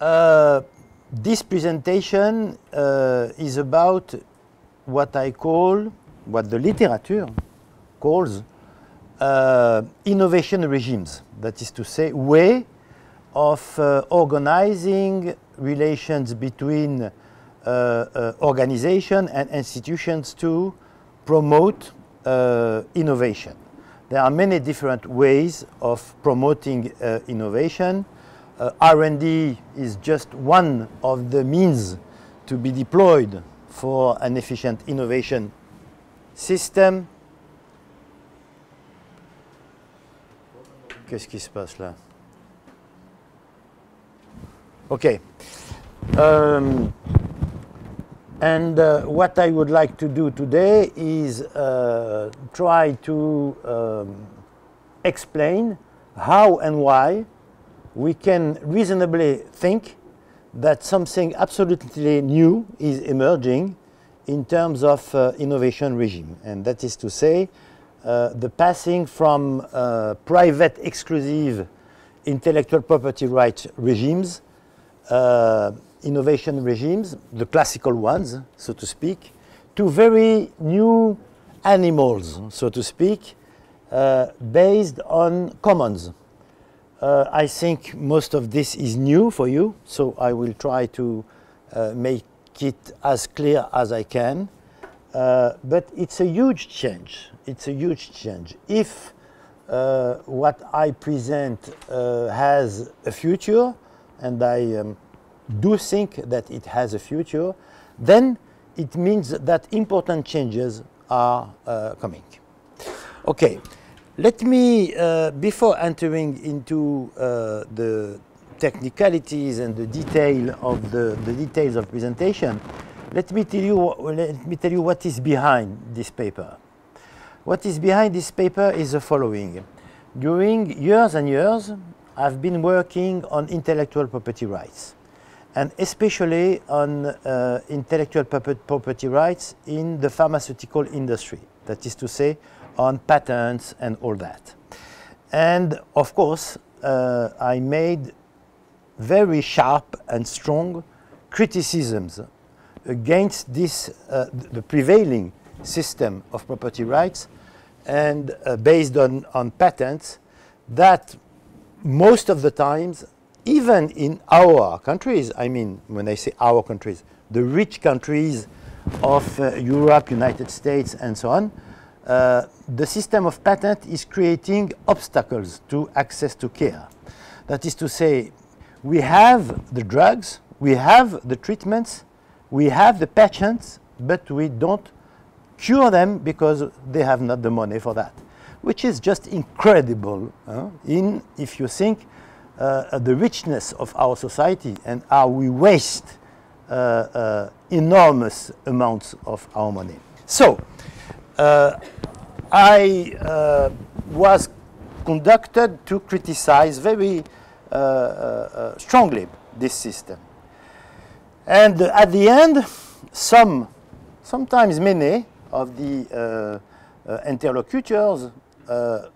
uh, this presentation uh, is about what I call, what the literature calls, uh, innovation regimes. That is to say, way of uh, organizing relations between uh, organization and institutions to promote innovation. There are many different ways of promoting innovation. Uh, R&D is just one of the means to be deployed for an efficient innovation system. Qu'est-ce qui se passe là Okay. Um, and uh, what I would like to do today is uh, try to um, explain how and why we can reasonably think that something absolutely new is emerging in terms of uh, innovation regime. And that is to say, uh, the passing from uh, private exclusive intellectual property rights regimes uh, innovation regimes, the classical ones, so to speak, to very new animals, so to speak, uh, based on commons. Uh, I think most of this is new for you, so I will try to uh, make it as clear as I can. Uh, but it's a huge change. It's a huge change. If uh, what I present uh, has a future, and I um, do think that it has a future, then it means that important changes are uh, coming. Okay, let me, uh, before entering into uh, the technicalities and the detail of the, the details of presentation, let me tell you let me tell you what is behind this paper. What is behind this paper is the following. During years and years, I've been working on intellectual property rights and especially on uh, intellectual property rights in the pharmaceutical industry, that is to say, on patents and all that. And of course, uh, I made very sharp and strong criticisms against this, uh, the prevailing system of property rights and uh, based on, on patents that most of the times even in our countries, I mean, when I say our countries, the rich countries of uh, Europe, United States, and so on, uh, the system of patent is creating obstacles to access to care. That is to say, we have the drugs, we have the treatments, we have the patients, but we don't cure them because they have not the money for that, which is just incredible in, if you think, uh, the richness of our society and how we waste uh, uh, enormous amounts of our money. So, I was conducted to criticize very strongly this system. And at the end, some, sometimes many, of the uh, uh, interlocutors uh,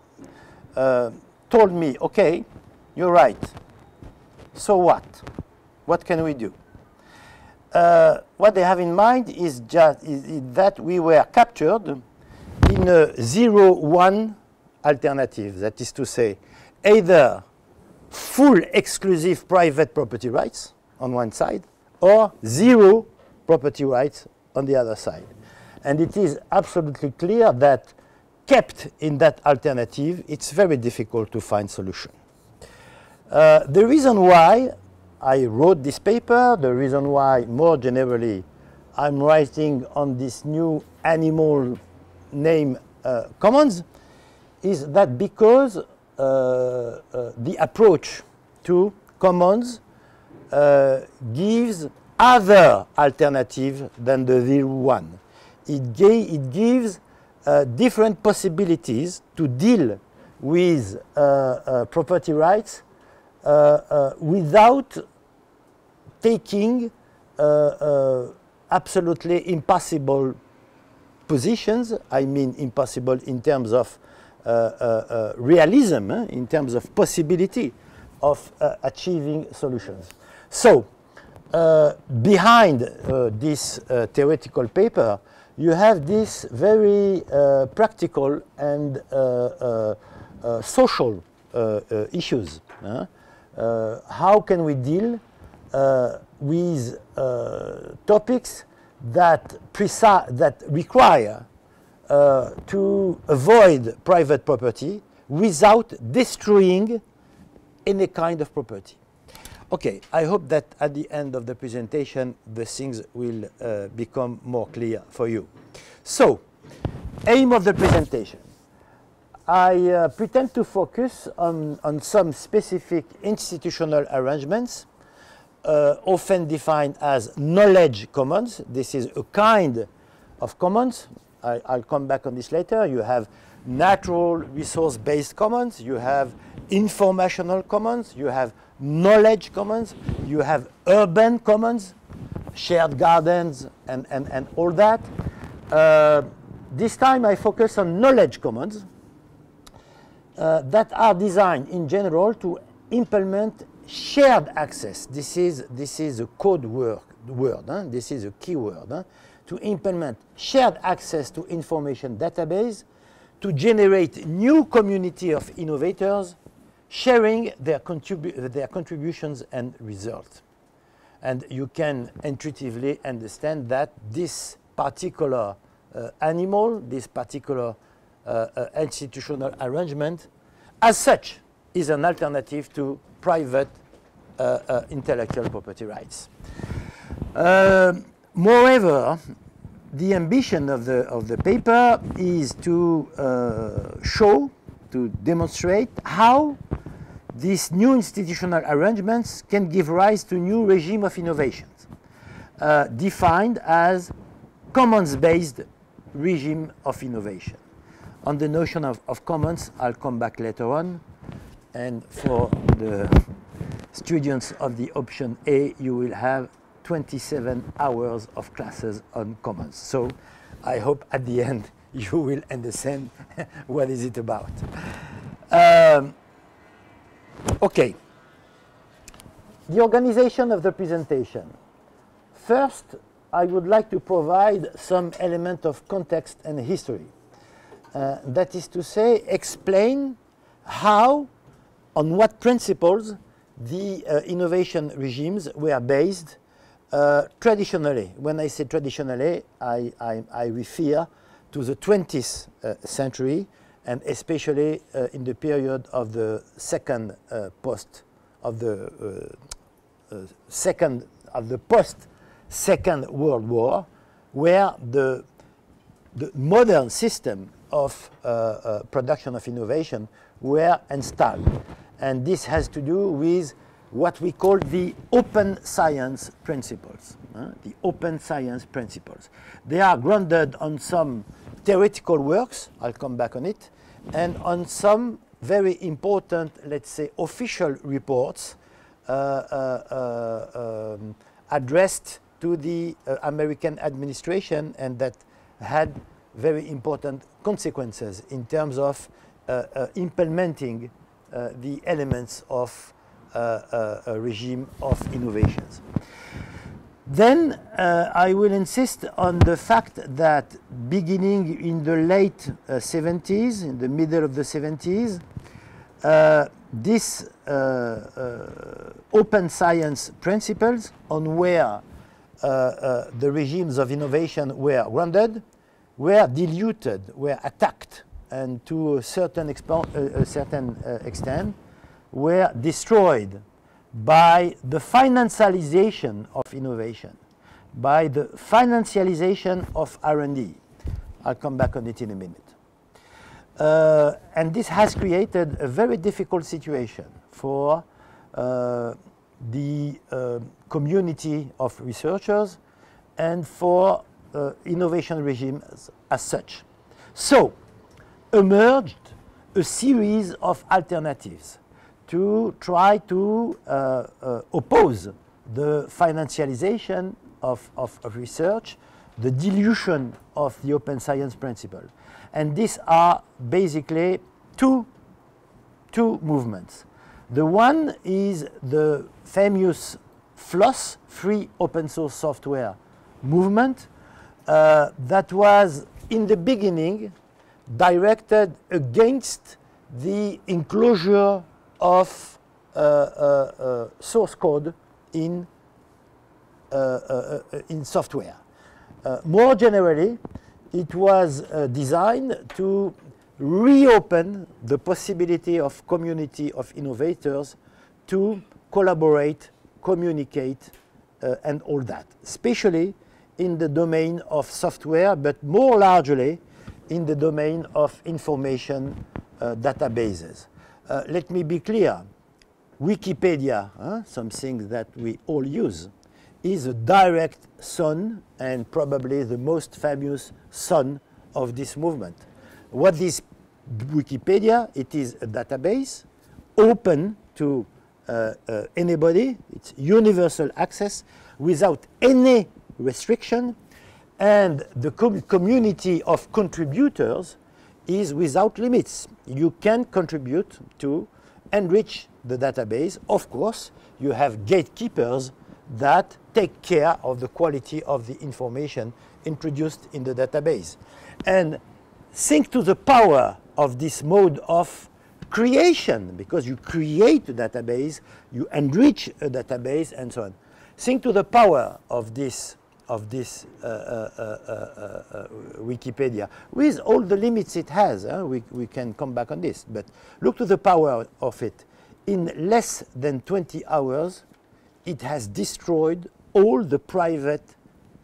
told me, okay, you're right. So what? What can we do? Uh, what they have in mind is just is, is that we were captured in a zero-one alternative. That is to say, either full exclusive private property rights on one side, or zero property rights on the other side. And it is absolutely clear that kept in that alternative, it's very difficult to find solution. Uh, the reason why I wrote this paper, the reason why more generally I'm writing on this new animal name uh, commons is that because uh, uh the approach to commons uh, gives other alternative than the real one. It, it gives different possibilities to deal with property rights uh, uh, without taking uh, absolutely impossible positions, I mean impossible in terms of realism, in terms of possibility of uh, achieving solutions. So, uh, behind uh, this uh, theoretical paper, you have this very uh, practical and uh, social issues. how can we deal with topics that, that require to avoid private property without destroying any kind of property. Okay, I hope that at the end of the presentation the things will uh, become more clear for you. So, aim of the presentation. I uh, pretend to focus on, on some specific institutional arrangements, uh, often defined as knowledge commons. This is a kind of commons. I, I'll come back on this later. You have natural resource-based commons, you have informational commons, you have knowledge commons, you have urban commons, shared gardens, and, and, and all that. Uh, this time I focus on knowledge commons uh, that are designed in general to implement shared access. This is, this is a code word, word huh? this is a keyword. Huh? To implement shared access to information database to generate new community of innovators sharing their, contribu their contributions and results. And you can intuitively understand that this particular uh, animal, this particular uh, uh, institutional arrangement, as such, is an alternative to private intellectual property rights. Um, moreover, the ambition of the, of the paper is to uh, show, to demonstrate how these new institutional arrangements can give rise to new regime of innovations, uh, defined as commons-based regime of innovation. On the notion of, of commons, I'll come back later on. And for the students of the option A, you will have 27 hours of classes on commons. So I hope at the end you will understand what is it about. Um, okay. The organization of the presentation. First, I would like to provide some element of context and history. Uh, that is to say, explain how, on what principles, the uh, innovation regimes were based uh, traditionally, when I say traditionally, I, I, I refer to the 20th uh, century and especially uh, in the period of the second uh, post of the uh, second of the post Second World War, where the the modern system of production of innovation were installed, and this has to do with what we call the open science principles. Uh, the open science principles. They are grounded on some theoretical works, I'll come back on it, and on some very important, let's say, official reports uh, uh, uh um, addressed to the uh, American administration and that had very important consequences in terms of uh, the elements of uh, a regime of innovations. Then uh, I will insist on the fact that beginning in the late uh, 70s, in the middle of the 70s, uh, these uh, open science principles on where the regimes of innovation were grounded were diluted, were attacked, and to a certain, a certain extent, were destroyed by the financialization of innovation, by the financialization of R&D. I'll come back on it in a minute. Uh, and this has created a very difficult situation for uh, the uh, community of researchers and for uh, innovation regimes as such. So emerged a series of alternatives to try to uh, uh, oppose the financialization of, of, of, research, the dilution of the open science principle. And these are basically two, two movements. The one is the famous FLOSS, Free Open Source Software movement, uh, that was in the beginning directed against the enclosure of uh, uh, uh source code in, uh, uh, in software. more generally, it was designed to reopen the possibility of community of innovators to collaborate, communicate, uh, and all that, especially in the domain of software, but more largely in the domain of information uh, databases. Uh, let me be clear. Wikipedia, huh, something that we all use, is a direct son and probably the most famous son of this movement. What is Wikipedia, it is a database open to uh, uh, anybody. It's universal access without any restriction. And the com community of contributors is without limits. You can contribute to enrich the database. Of course, you have gatekeepers that take care of the quality of the information introduced in the database. And think to the power of this mode of creation, because you create a database, you enrich a database, and so on. Think to the power of this of this uh, uh, uh, uh Wikipedia, with all the limits it has. We, we can come back on this, but look to the power of it. In less than 20 hours, it has destroyed all the private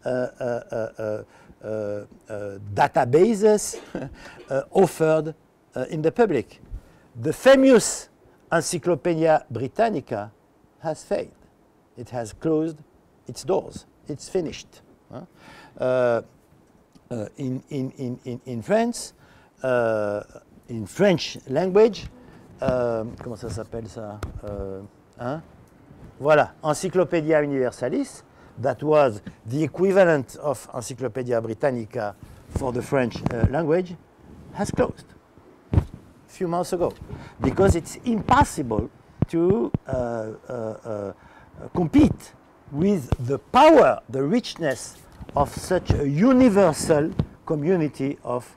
uh, uh, uh, uh, databases uh, offered in the public. The famous Encyclopedia Britannica has failed. It has closed its doors. It's finished. in, in, in, in, in France, in French language, comment ça s'appelle ça hein? Voilà, Encyclopédia Universalis, that was the equivalent of Encyclopedia Britannica for the French uh, language, has closed a few months ago because it's impossible to uh, uh, uh, compete with the power, the richness of such a universal community of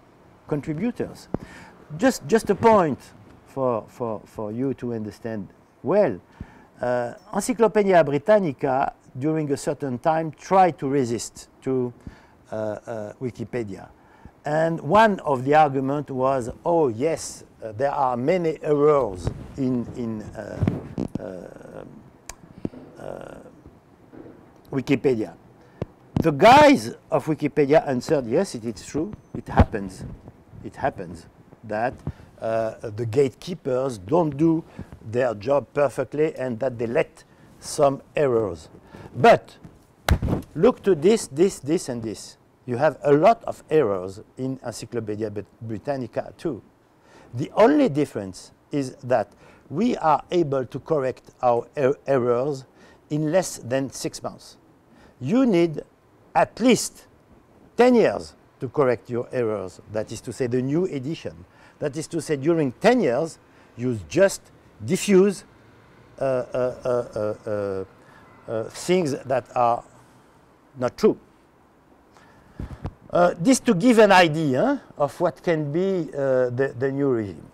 contributors. Just, just a point for, for, for you to understand well. Uh, Encyclopedia Britannica during a certain time tried to resist to uh, uh, Wikipedia. And one of the arguments was, oh yes, uh, there are many errors in, in uh, uh, Wikipedia. The guys of Wikipedia answered, yes, it is true, it happens. It happens that the gatekeepers don't do their job perfectly and that they let some errors. But look to this, this, this, and this. You have a lot of errors in Encyclopedia Britannica too. The only difference is that we are able to correct our er errors in less than six months. You need at least 10 years to correct your errors. That is to say, the new edition. That is to say, during 10 years, you just diffuse uh, uh, uh, uh uh, things that are not true. Uh, this to give an idea of what can be uh, the, the, new regime.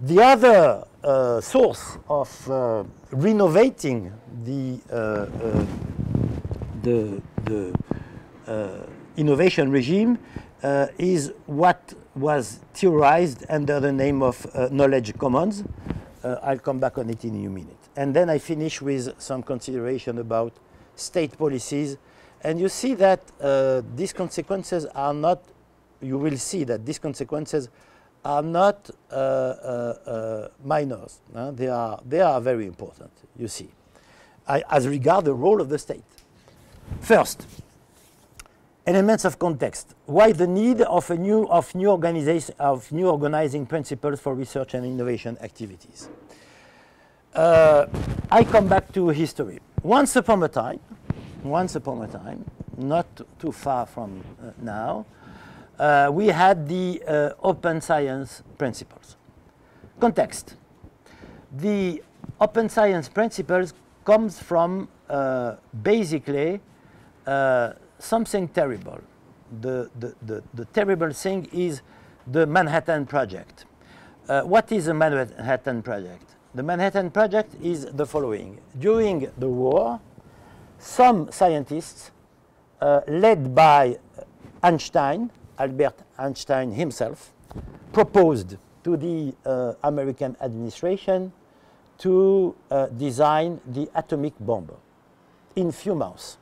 The other uh, source of uh, renovating the, uh, the, the innovation regime is what was theorized under the name of knowledge commons. I'll come back on it in a minute. And then I finish with some consideration about state policies. And you see that uh, these consequences are not, you will see that these consequences are not uh, uh, uh minors. they, are, they are very important, you see, I, as regard the role of the state. First, elements of context. Why the need of a new of new organization of new organizing principles for research and innovation activities? uh, I come back to history. Once upon a time, once upon a time, not too far from uh, now, uh, we had the uh, open science principles. Context. The open science principles comes from uh, basically uh, something terrible. The, the, the, the, terrible thing is the Manhattan Project. Uh, what is the Manhattan Project? The Manhattan Project is the following. During the war, some scientists, uh, led by Einstein, Albert Einstein himself, proposed to the uh, American administration to uh, design the atomic bomb in few months.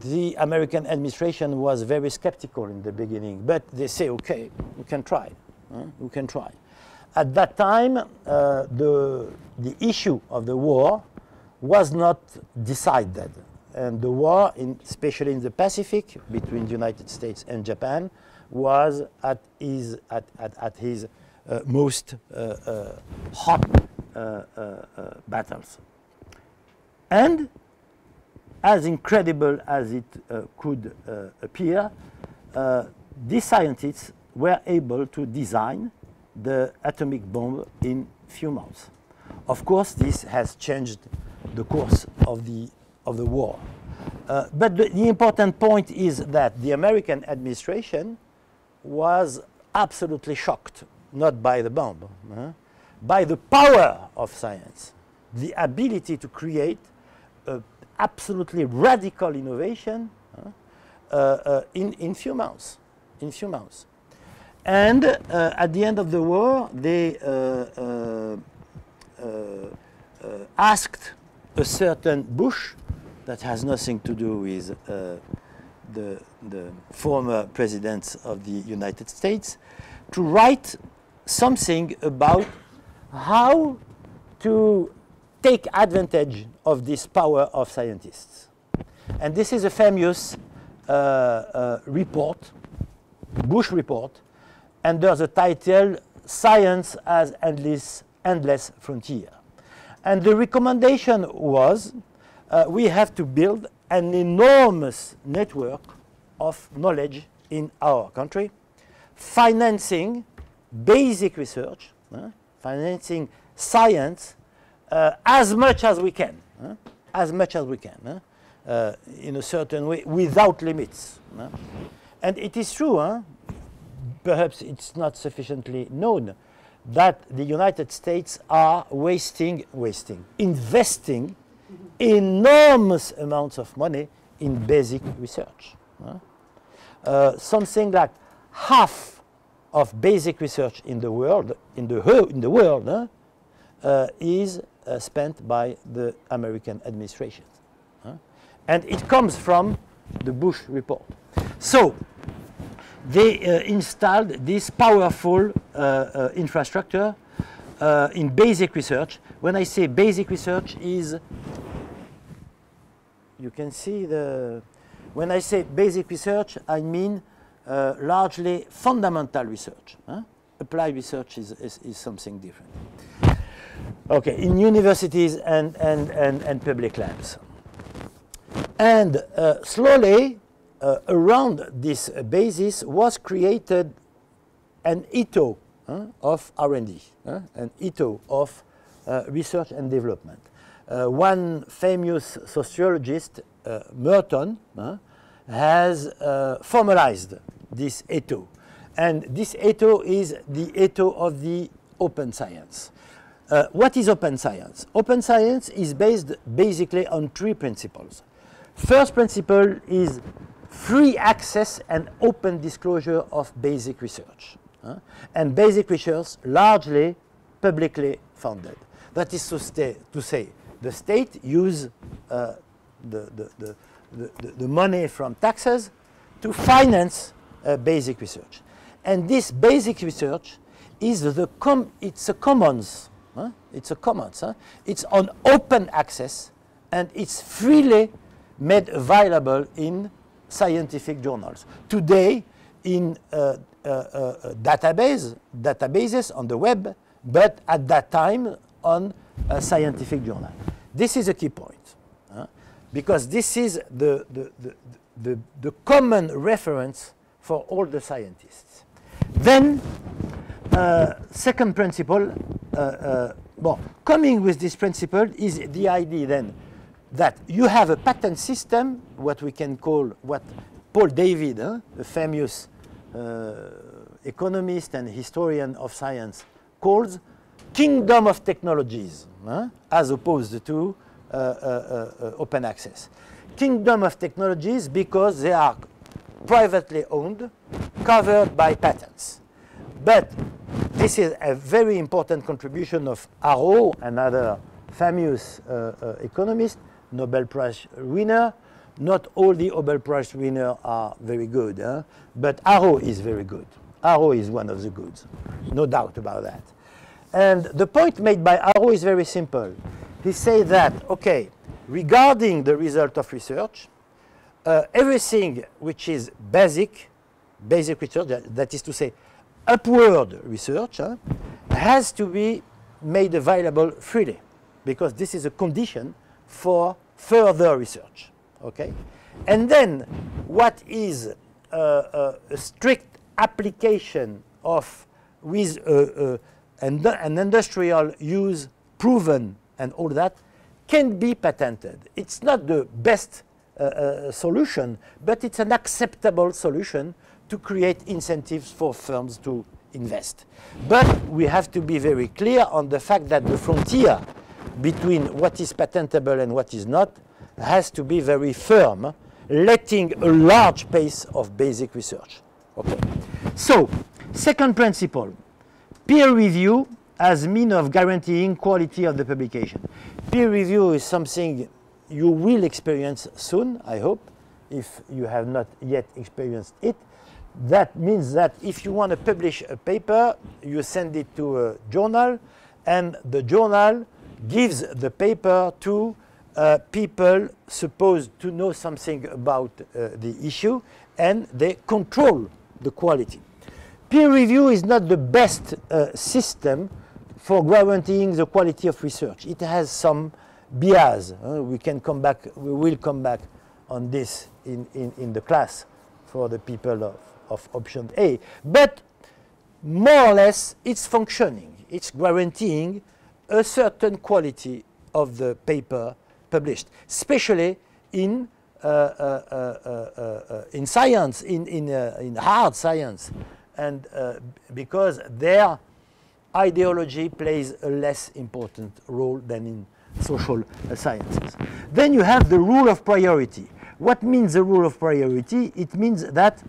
The American administration was very skeptical in the beginning, but they say, okay, we can try, huh? we can try. At that time, uh, the, the issue of the war was not decided. And the war, in, especially in the Pacific, between the United States and Japan, was at his, at, at, at his uh, most uh, uh, hot battles. And as incredible as it could appear, these scientists were able to design the atomic bomb in few months. Of course, this has changed the course of the, of the war. Uh, but the, the, important point is that the American administration was absolutely shocked, not by the bomb, uh, by the power of science, the ability to create absolutely radical innovation uh, uh, in, in few months, in few months. And uh, at the end of the war, they asked a certain Bush that has nothing to do with the, the former presidents of the United States to write something about how to take advantage of this power of scientists. And this is a famous uh, uh, report, Bush report, under the title Science as Endless, Endless Frontier. And the recommendation was uh, we have to build an enormous network of knowledge in our country, financing basic research, uh, financing science uh, as much as we can, uh, as much as we can, uh, in a certain way, without limits. And it is true, perhaps it's not sufficiently known, that the United States are wasting, wasting, investing enormous amounts of money in basic research. Uh, something like half of basic research in the world, in the, in the world, uh, is uh, spent by the American administration. And it comes from the Bush report. So they uh, installed this powerful uh, infrastructure in basic research. When I say basic research is you can see the, when I say basic research, I mean uh, largely fundamental research. Huh? Applied research is, is, is, something different. Okay, in universities and, and, and, and public labs. And uh, slowly, uh, around this basis was created an ethos of R&D, an ethos of uh, research and development. Uh, one famous sociologist, uh, Merton, uh, has formalized this ethos. And this ethos is the ethos of the open science. Uh, what is open science? Open science is based basically on three principles. First principle is free access and open disclosure of basic research. And basic research largely publicly funded. That is to, stay, to say, the state use uh, the, the, the, the, money from taxes to finance uh, basic research. And this basic research is the it's a commons. Huh? It's a commons. Huh? It's on open access and it's freely made available in scientific journals. Today, in uh, uh, uh, database, databases on the web, but at that time on a scientific journal. This is a key point, uh, because this is the, the, the, the, the common reference for all the scientists. Then uh, second principle, uh, uh, well, coming with this principle is the idea then that you have a patent system, what we can call what Paul David, a famous uh, economist and historian of science, calls kingdom of technologies, as opposed to open access. Kingdom of technologies because they are privately owned, covered by patents. But this is a very important contribution of Arrow, another famous uh, uh, economist, Nobel Prize winner. Not all the Nobel Prize winners are very good, huh? but Arrow is very good. Arrow is one of the goods, no doubt about that. And the point made by Arrow is very simple. He says that, okay, regarding the result of research, uh, everything which is basic, basic research, that, that is to say, upward research, huh, has to be made available freely, because this is a condition for further research. Okay, and then what is uh, uh, a strict application of with uh, uh, an, an industrial use proven and all that can be patented. It's not the best uh, uh, solution, but it's an acceptable solution to create incentives for firms to invest. But we have to be very clear on the fact that the frontier between what is patentable and what is not has to be very firm, letting a large pace of basic research. Okay. So, second principle, peer review as mean of guaranteeing quality of the publication. Peer review is something you will experience soon, I hope, if you have not yet experienced it. That means that if you want to publish a paper, you send it to a journal, and the journal gives the paper to uh, people supposed to know something about uh, the issue, and they control the quality. Peer review is not the best uh, system for guaranteeing the quality of research. It has some bias. Uh, we can come back, we will come back on this in, in, in the class for the people of, of option A. But more or less, it's functioning. It's guaranteeing a certain quality of the paper published, especially in uh, uh, uh, uh in science, in, in, uh, in hard science, and uh, because their ideology plays a less important role than in social sciences. Then you have the rule of priority. What means the rule of priority? It means that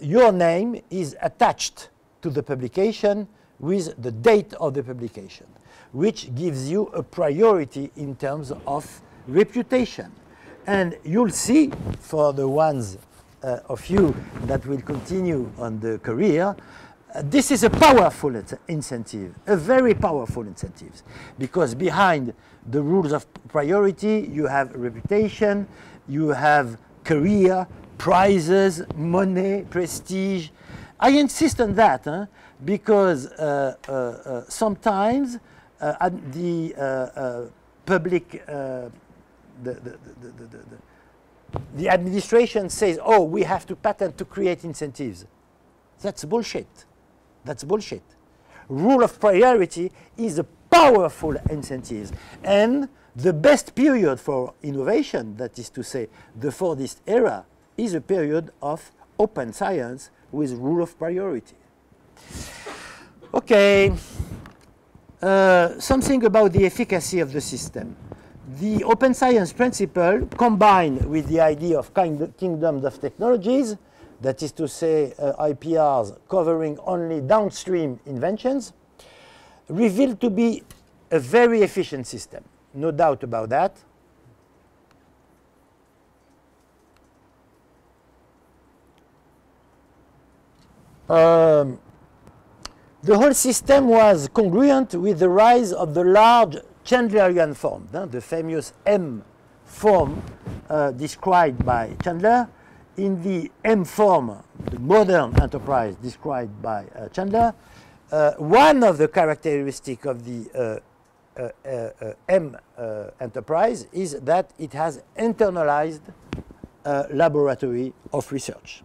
your name is attached to the publication with the date of the publication, which gives you a priority in terms of reputation. And you'll see, for the ones uh, of you that will continue on the career, uh, this is a powerful incentive, a very powerful incentive, because behind the rules of priority, you have reputation, you have career, prizes, money, prestige. I insist on that huh, because uh, uh, uh sometimes the public the, the, the, the, administration says, oh, we have to patent to create incentives. That's bullshit. That's bullshit. Rule of priority is a powerful incentive. And the best period for innovation, that is to say, the Fordist era, is a period of open science with rule of priority. Okay, uh, something about the efficacy of the system the open science principle combined with the idea of kind kingdoms of technologies, that is to say uh, IPRs covering only downstream inventions, revealed to be a very efficient system. No doubt about that. Um, the whole system was congruent with the rise of the large Chandlerian form, the famous M form uh, described by Chandler. In the M form, the modern enterprise described by uh, Chandler, uh, one of the characteristics of the uh, uh, uh, M enterprise is that it has internalized laboratory of research.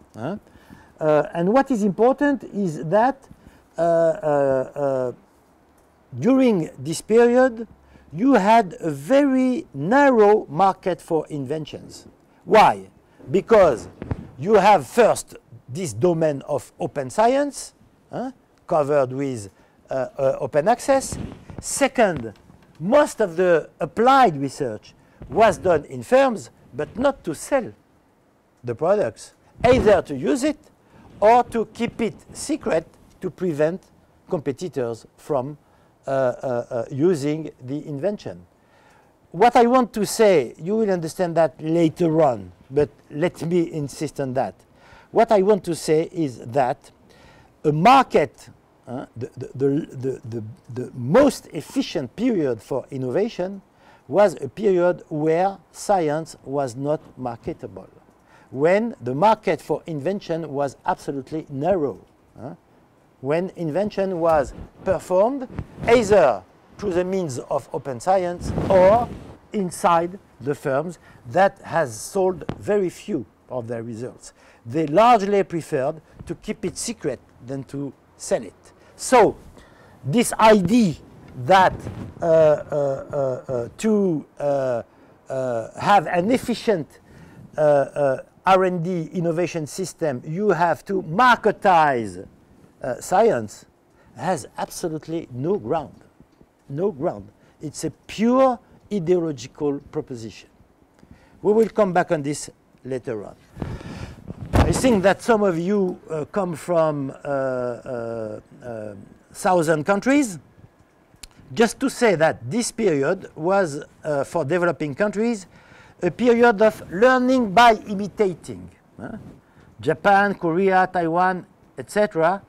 And what is important is that uh, uh, during this period, you had a very narrow market for inventions. Why? Because you have first this domain of open science, covered with uh, uh, open access. Second, most of the applied research was done in firms, but not to sell the products, either to use it or to keep it secret to prevent competitors from uh, uh, uh, using the invention. What I want to say, you will understand that later on, but let me insist on that. What I want to say is that a market, uh, the, the, the, the, the most efficient period for innovation was a period where science was not marketable, when the market for invention was absolutely narrow, uh, when invention was performed either through the means of open science or inside the firms that has sold very few of their results. They largely preferred to keep it secret than to sell it. So this idea that uh, uh, uh, uh to uh, uh, have an efficient R&D innovation system, you have to marketize science has absolutely no ground. No ground. It's a pure ideological proposition. We will come back on this later on. I think that some of you uh, come from uh, uh, uh southern countries. Just to say that this period was, uh, for developing countries, a period of learning by imitating. Japan, Korea, Taiwan, etc.,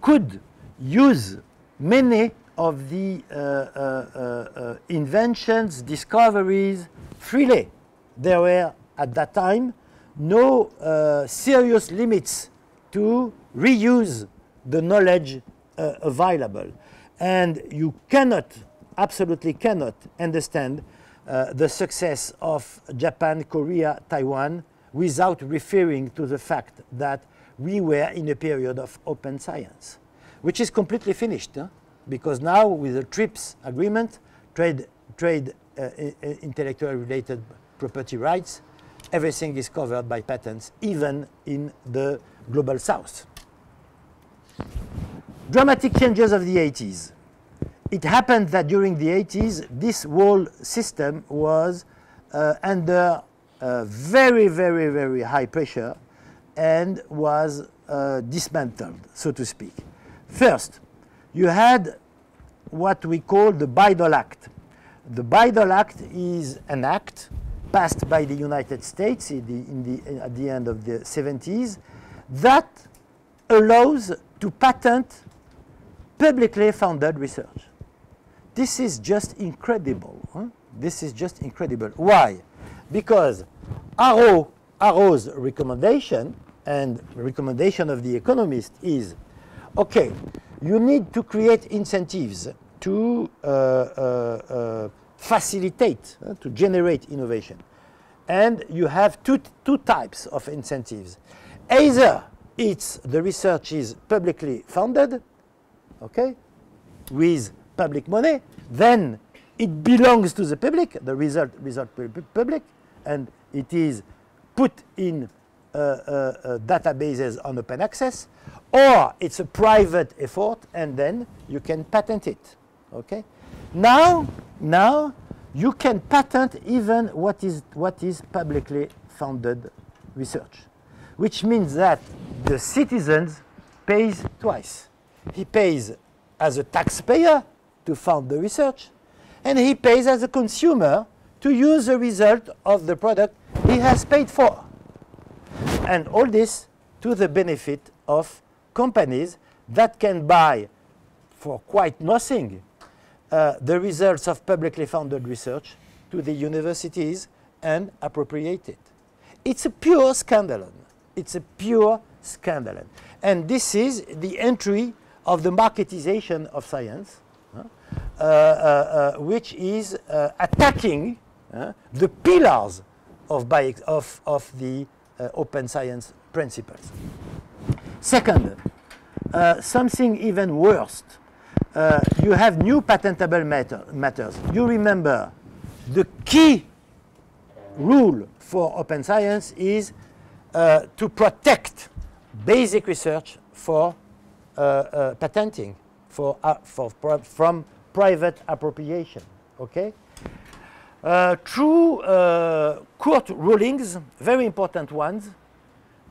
could use many of the uh, uh, uh, inventions, discoveries freely. There were at that time no uh, serious limits to reuse the knowledge uh, available. And you cannot, absolutely cannot understand uh, the success of Japan, Korea, Taiwan without referring to the fact that we were in a period of open science, which is completely finished. Huh? because now with the TRIPS agreement, trade, trade uh, intellectual related property rights, everything is covered by patents, even in the global south. Dramatic changes of the 80s. It happened that during the 80s, this whole system was uh, under uh, very, very, very high pressure and was uh, dismantled, so to speak. First, you had what we call the Bayh-Dole Act. The Bayh-Dole Act is an act passed by the United States in the, in the, at the end of the 70s that allows to patent publicly funded research. This is just incredible. Huh? This is just incredible. Why? Because Arrow, Arrow's recommendation and recommendation of the economist is, okay, you need to create incentives to uh, uh, uh, facilitate, to generate innovation. And you have two, two types of incentives. Either it's the research is publicly funded, okay, with public money, then it belongs to the public, the result, result public, and it is put in uh, uh, uh, databases on open access, or it's a private effort and then you can patent it. Okay? Now, now you can patent even what is, what is publicly funded research, which means that the citizens pays twice. He pays as a taxpayer to fund the research, and he pays as a consumer to use the result of the product he has paid for. And all this to the benefit of companies that can buy for quite nothing uh, the results of publicly funded research to the universities and appropriate it. It's a pure scandal. It's a pure scandal. And this is the entry of the marketization of science, which is uh, attacking uh, the pillars of, of, of the open science principles. Second, uh, something even worse. Uh, you have new patentable matter, matters. You remember the key rule for open science is uh, to protect basic research for uh, uh, patenting, for, uh, for from private appropriation. Okay. Uh, through uh, court rulings, very important ones,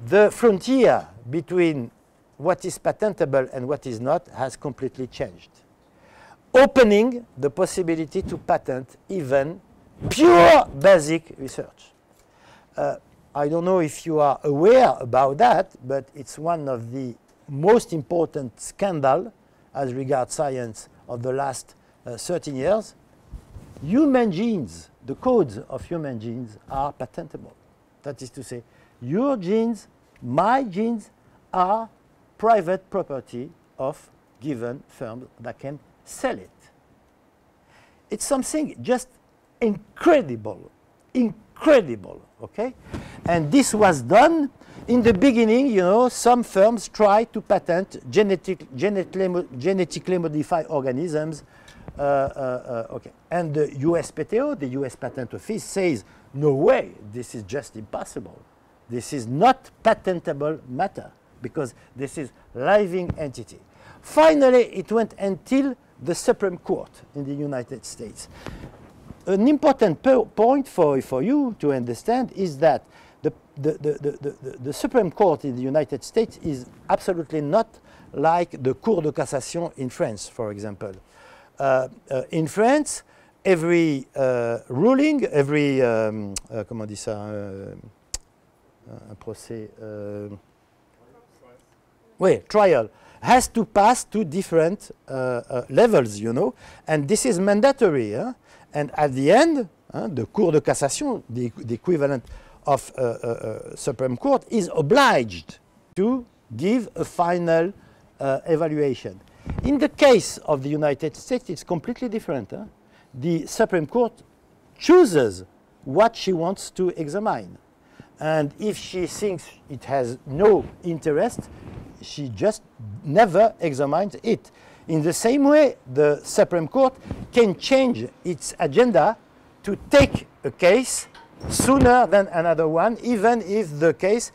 the frontier between what is patentable and what is not has completely changed, opening the possibility to patent even pure basic research. Uh, I don't know if you are aware about that, but it's one of the most important scandal as regards science of the last uh, 13 years. Human genes, the codes of human genes are patentable. That is to say, your genes, my genes are private property of given firms that can sell it. It's something just incredible, incredible, okay? And this was done in the beginning, you know, some firms try to patent genetic, genetically, genetically modified organisms. Uh, uh, uh, okay. And the USPTO, the US Patent Office, says, no way, this is just impossible. This is not patentable matter because this is living entity. Finally, it went until the Supreme Court in the United States an important point for, for you to understand is that the, the, the, the, Supreme Court in the United States is absolutely not like the Cour de cassation in France, for example. Uh, uh, in France, every uh, ruling, every, um, uh, comment on dit ça, uh, un procès, uh, oui, trial, has to pass to different levels, you know, and this is mandatory. And at the end, uh, the Cour de cassation, the, the equivalent of uh, uh, Supreme Court, is obliged to give a final uh, evaluation. In the case of the United States, it's completely different. Huh? The Supreme Court chooses what she wants to examine. And if she thinks it has no interest, she just never examines it. In the same way, the Supreme Court can change its agenda to take a case sooner than another one, even if the case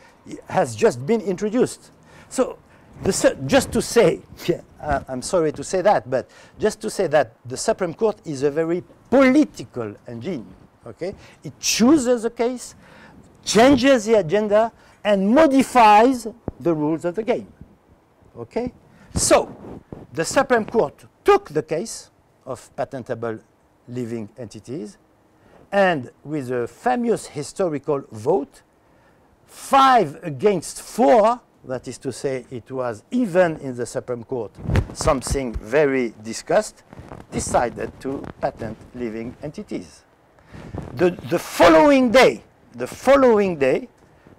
has just been introduced. So, the, just to say, uh, I'm sorry to say that, but just to say that the Supreme Court is a very political engine. Okay, it chooses a case, changes the agenda, and modifies the rules of the game. Okay, so the Supreme Court took the case of patentable living entities and with a famous historical vote, five against four, that is to say it was even in the Supreme Court something very discussed, decided to patent living entities. The, the following day, the following day,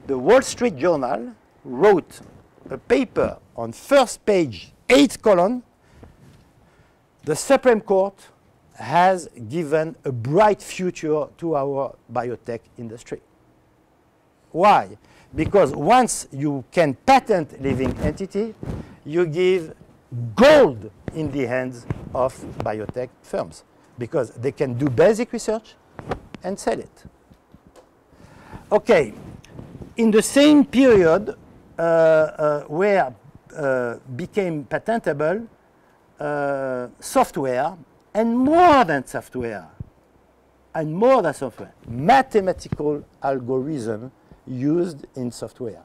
the Wall Street Journal wrote a paper on first page eighth column, the Supreme Court has given a bright future to our biotech industry. Why? Because once you can patent living entity, you give gold in the hands of biotech firms because they can do basic research and sell it. Okay, in the same period uh, uh, where uh, became patentable uh, software and more than software and more than software, mathematical algorithm used in software.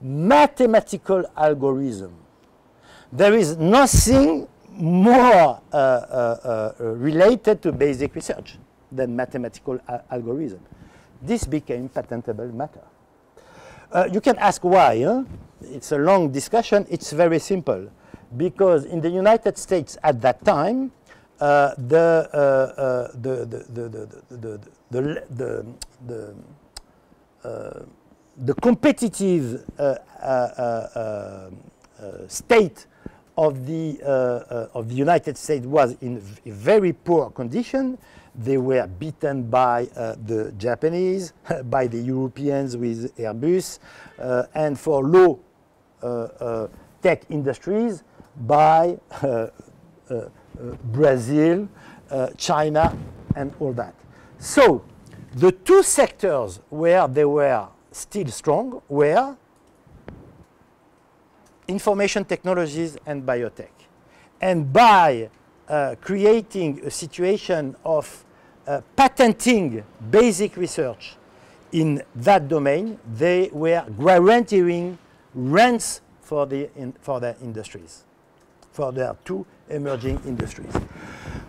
Mathematical algorithm. There is nothing more uh, uh, uh, related to basic research than mathematical algorithm. This became patentable matter. Uh, you can ask why. Huh? It's a long discussion. It's very simple. Because in the United States at that time, the, uh, uh the, the, the, the, the, the, uh, competitive uh, state of the, of the United States was in very poor condition. They were beaten by uh, the Japanese, by the Europeans with Airbus, uh, and for low uh, high-tech industries by uh, uh, Brazil, China, and all that. So the two sectors where they were still strong were information technologies and biotech. And by uh, creating a situation of uh, patenting basic research in that domain, they were guaranteeing rents for, the in, for their industries, for their two emerging industries.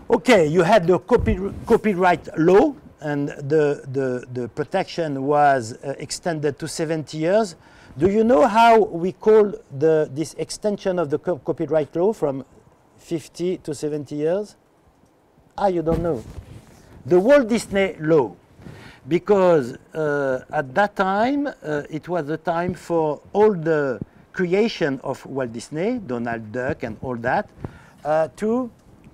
Okay, you had the copy, copyright law, and the, the, the protection was uh, extended to 70 years. Do you know how we call the, this extension of the co copyright law from 50 to 70 years? Ah, you don't know. The Walt Disney law, because uh, at that time, uh, it was the time for all the creation of Walt Disney, Donald Duck and all that, uh, to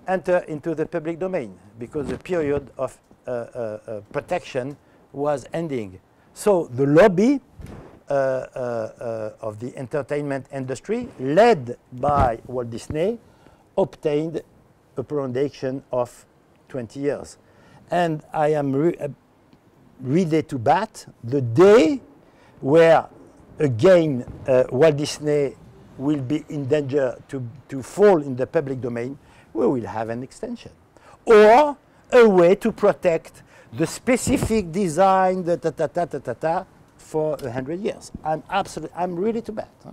enter into the public domain, because the period of uh, uh, protection was ending. So the lobby of the entertainment industry, led by Walt Disney, obtained a prolongation of 20 years. And I am re ready to bat the day where again uh, Walt Disney will be in danger to, to fall in the public domain, we will have an extension. Or a way to protect the specific design da, da, da, da, da, da, da, for 100 years. I'm absolutely, I'm really to bet. Huh?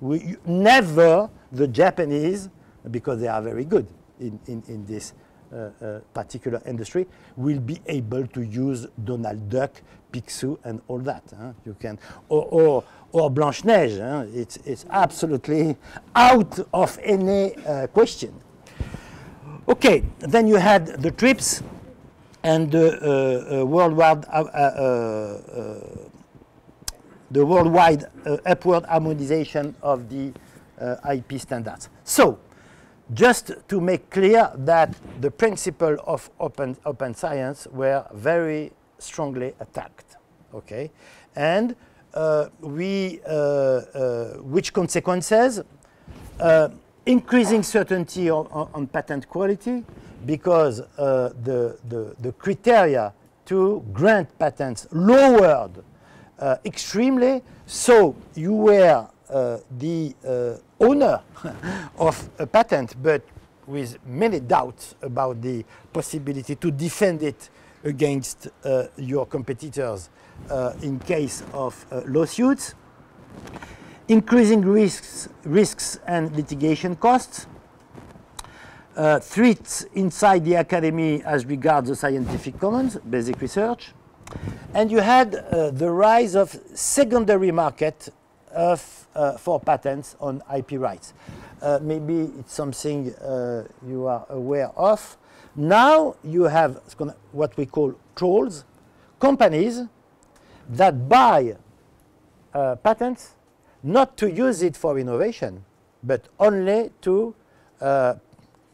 We, never the Japanese because they are very good in, in, in this uh, uh, particular industry, will be able to use Donald Duck, Picsou, and all that. Huh? You can, or, or, or Blanche Neige. Huh? It's, it's absolutely out of any uh, question. Okay, then you had the TRIPS and the uh, uh, worldwide, uh, the worldwide upward harmonization of the IP standards. So, just to make clear that the principle of open, open science were very strongly attacked, okay? And uh, we, uh, uh, which consequences? Uh, increasing certainty on, on, on, patent quality because uh, the, the, the, criteria to grant patents lowered uh, extremely, so you were the owner of a patent, but with many doubts about the possibility to defend it against uh, your competitors uh, in case of uh, lawsuits, increasing risks, risks and litigation costs, uh, threats inside the academy as regards the scientific commons, basic research, and you had uh, the rise of secondary market of, uh, for patents on IP rights. Uh, maybe it's something uh, you are aware of. Now you have what we call trolls, companies that buy uh, patents not to use it for innovation, but only to uh,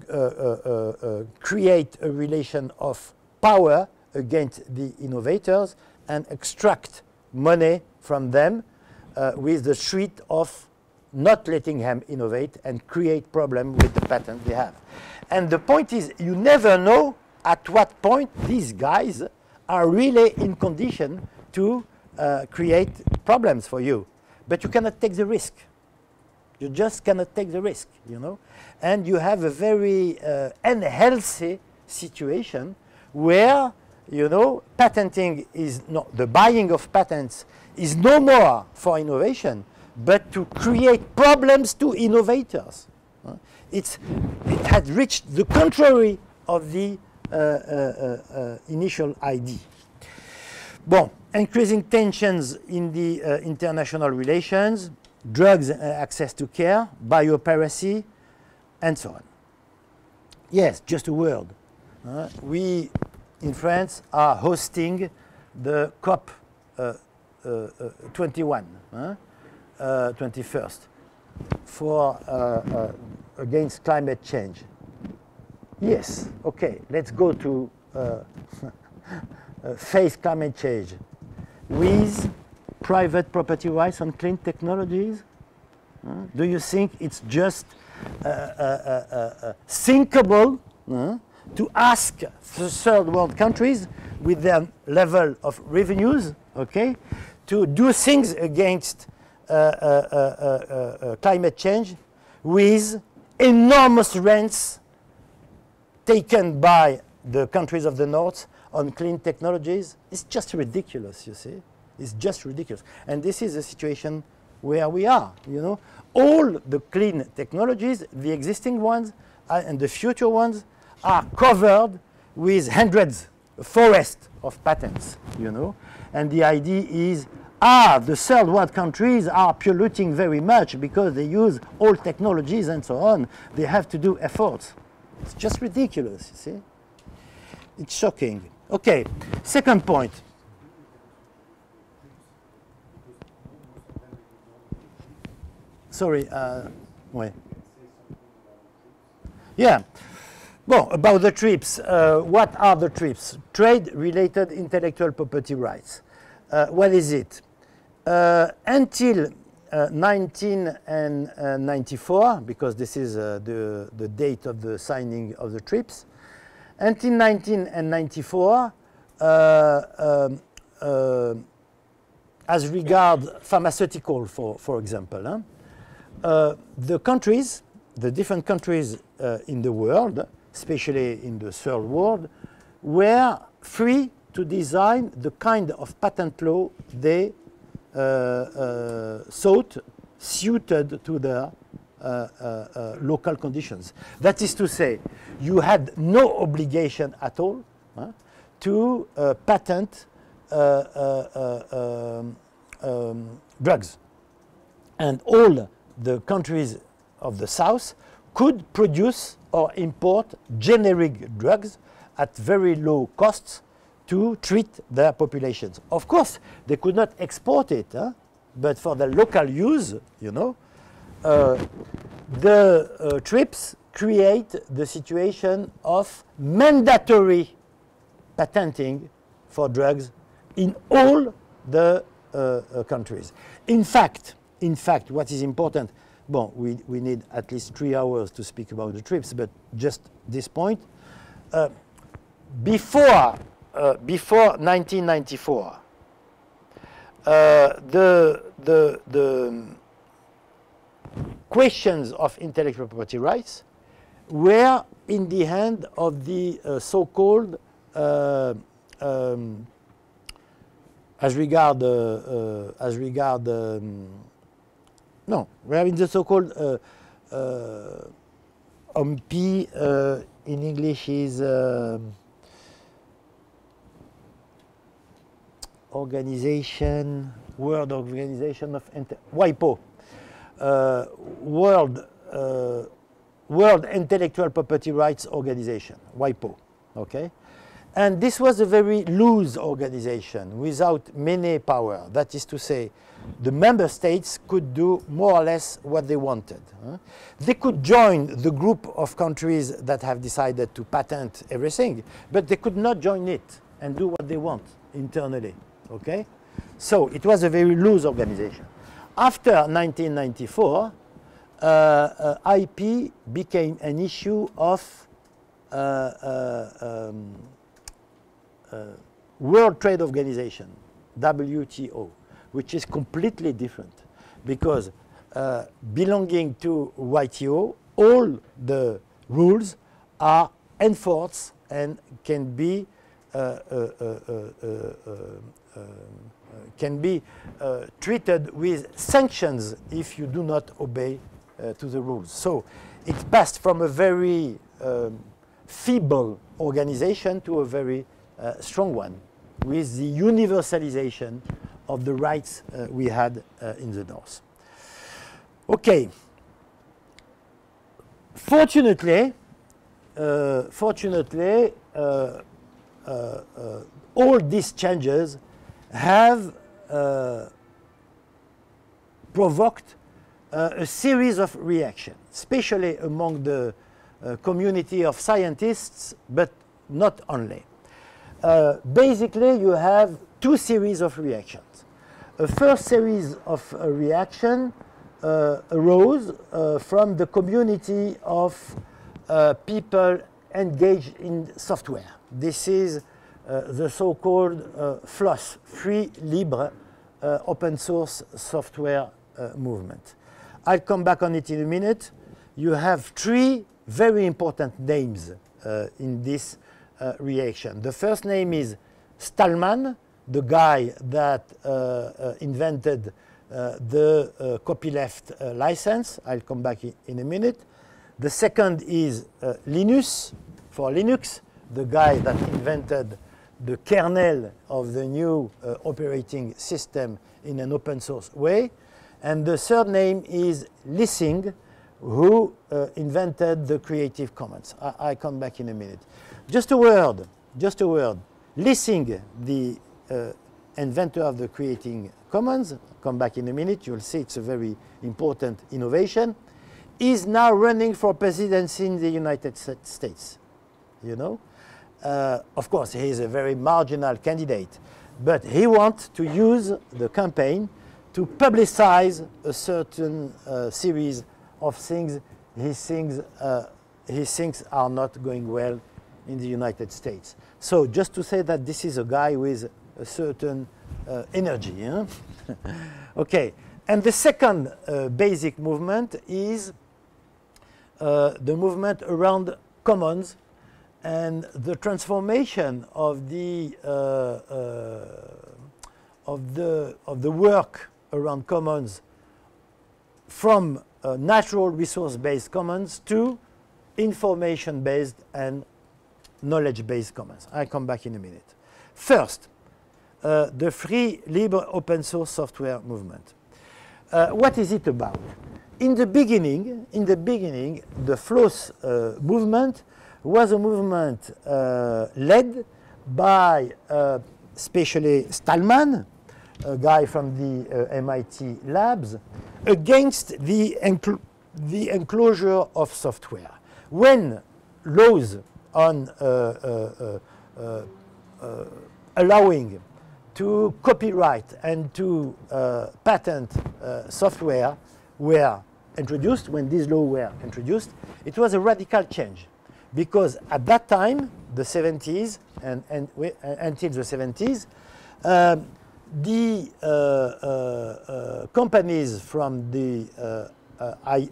uh, create a relation of power against the innovators and extract money from them uh, with the threat of not letting them innovate and create problem with the patent they have. And the point is, you never know at what point these guys are really in condition to uh, create problems for you. But you cannot take the risk. You just cannot take the risk, you know. And you have a very uh, unhealthy situation where, you know, patenting is not, the buying of patents is no more for innovation, but to create problems to innovators. Uh, it's, it had reached the contrary of the uh, uh, uh initial idea. Bon, increasing tensions in the uh, international relations, drugs uh, access to care, biopiracy, and so on. Yes, just a word. we in France are hosting the COP uh, uh, 21, huh? 21st, uh, for against climate change. Yes, okay, let's go to face climate change with private property rights on clean technologies. Do you think it's just uh, uh, uh, uh, uh thinkable to ask the third world countries with their level of revenues, okay, to do things against uh, climate change with enormous rents taken by the countries of the north on clean technologies? It's just ridiculous, you see. It's just ridiculous. And this is the situation where we are, you know. All the clean technologies, the existing ones uh, and the future ones, are covered with hundreds, forests of patents, you know. And the idea is, ah, the third world countries are polluting very much because they use old technologies and so on. They have to do efforts. It's just ridiculous, you see. It's shocking. Okay, second point. Sorry, uh, wait. Yeah. Well, about the TRIPS, uh, what are the TRIPS? Trade-related intellectual property rights. Uh, what is it? Uh, until 1994, uh, because this is uh, the, the date of the signing of the TRIPS, until 1994, um, as regard pharmaceutical, for, for example, huh? uh, the countries, the different countries uh, in the world, especially in the third world, were free to design the kind of patent law they uh, uh thought suited to their uh, uh, local conditions. That is to say, you had no obligation at all to patent um, um, drugs. And all the countries of the South could produce or import generic drugs at very low costs to treat their populations. Of course, they could not export it, huh? but for the local use, you know, uh, the uh, TRIPS create the situation of mandatory patenting for drugs in all the uh, uh countries. In fact, in fact, what is important, well, we, we need at least three hours to speak about the TRIPS, but just this point. Uh, before, uh, before 1994, uh, the, the, the questions of intellectual property rights were in the hand of the uh, so-called uh, um, as regard uh, uh, as regard um, no, we are in the so-called uh, uh, OMP, uh, in English is um, Organization, World Organization of Inter WIPO, World, uh, World Intellectual Property Rights Organization, WIPO, okay? And this was a very loose organization without many power. That is to say, the member states could do more or less what they wanted. Huh? They could join the group of countries that have decided to patent everything, but they could not join it and do what they want internally. Okay? So it was a very loose organization. After 1994, uh, uh, IP became an issue of uh, uh um, uh, World Trade Organization, WTO, which is completely different because uh, belonging to WTO, all the rules are enforced and can be uh, uh, uh, can be treated with sanctions if you do not obey to the rules. So it passed from a very um, feeble organization to a very uh, strong one with the universalization of the rights uh, we had uh, in the North. Okay. Fortunately, uh, fortunately, uh, uh, all these changes have provoked a series of reactions, especially among the community of scientists, but not only. Uh, basically you have two series of reactions. A first series of uh, reaction uh, arose uh, from the community of uh, people engaged in software. This is uh, the so-called uh, FLOSS, Free Libre uh, Open Source Software movement. I'll come back on it in a minute. You have three very important names in this reaction. The first name is Stallman, the guy that invented uh, the uh, copyleft uh, license. I'll come back in a minute. The second is Linus for Linux, the guy that invented the kernel of the new uh, operating system in an open source way. And the third name is Lessig, who uh, invented the Creative Commons. I, I, come back in a minute. Just a word, just a word. Lessig, the uh, inventor of the Creative Commons, come back in a minute, you'll see it's a very important innovation, is now running for presidency in the United States, you know? Uh, of course, he is a very marginal candidate, but he wants to use the campaign to publicize a certain uh, series of things he thinks, uh, he thinks are not going well in the United States. So just to say that this is a guy with a certain uh, energy. Okay, and the second uh, basic movement is uh, the movement around commons and the transformation of the uh, uh, of the of the work around commons from uh, natural resource-based commons to information-based and knowledge-based commons. I'll come back in a minute. First, uh, the free, libre, open source software movement. Uh, what is it about? In the beginning, in the beginning, the FLOSS uh, movement was a movement uh, led by uh, especially Stallman, a guy from the uh, MIT labs, against the, the enclosure of software. When laws on allowing to copyright and to uh, patent uh, software were introduced, when these laws were introduced, it was a radical change because at that time, the 70s and, and uh, until the 70s, um, the uh, uh, uh, companies from the I,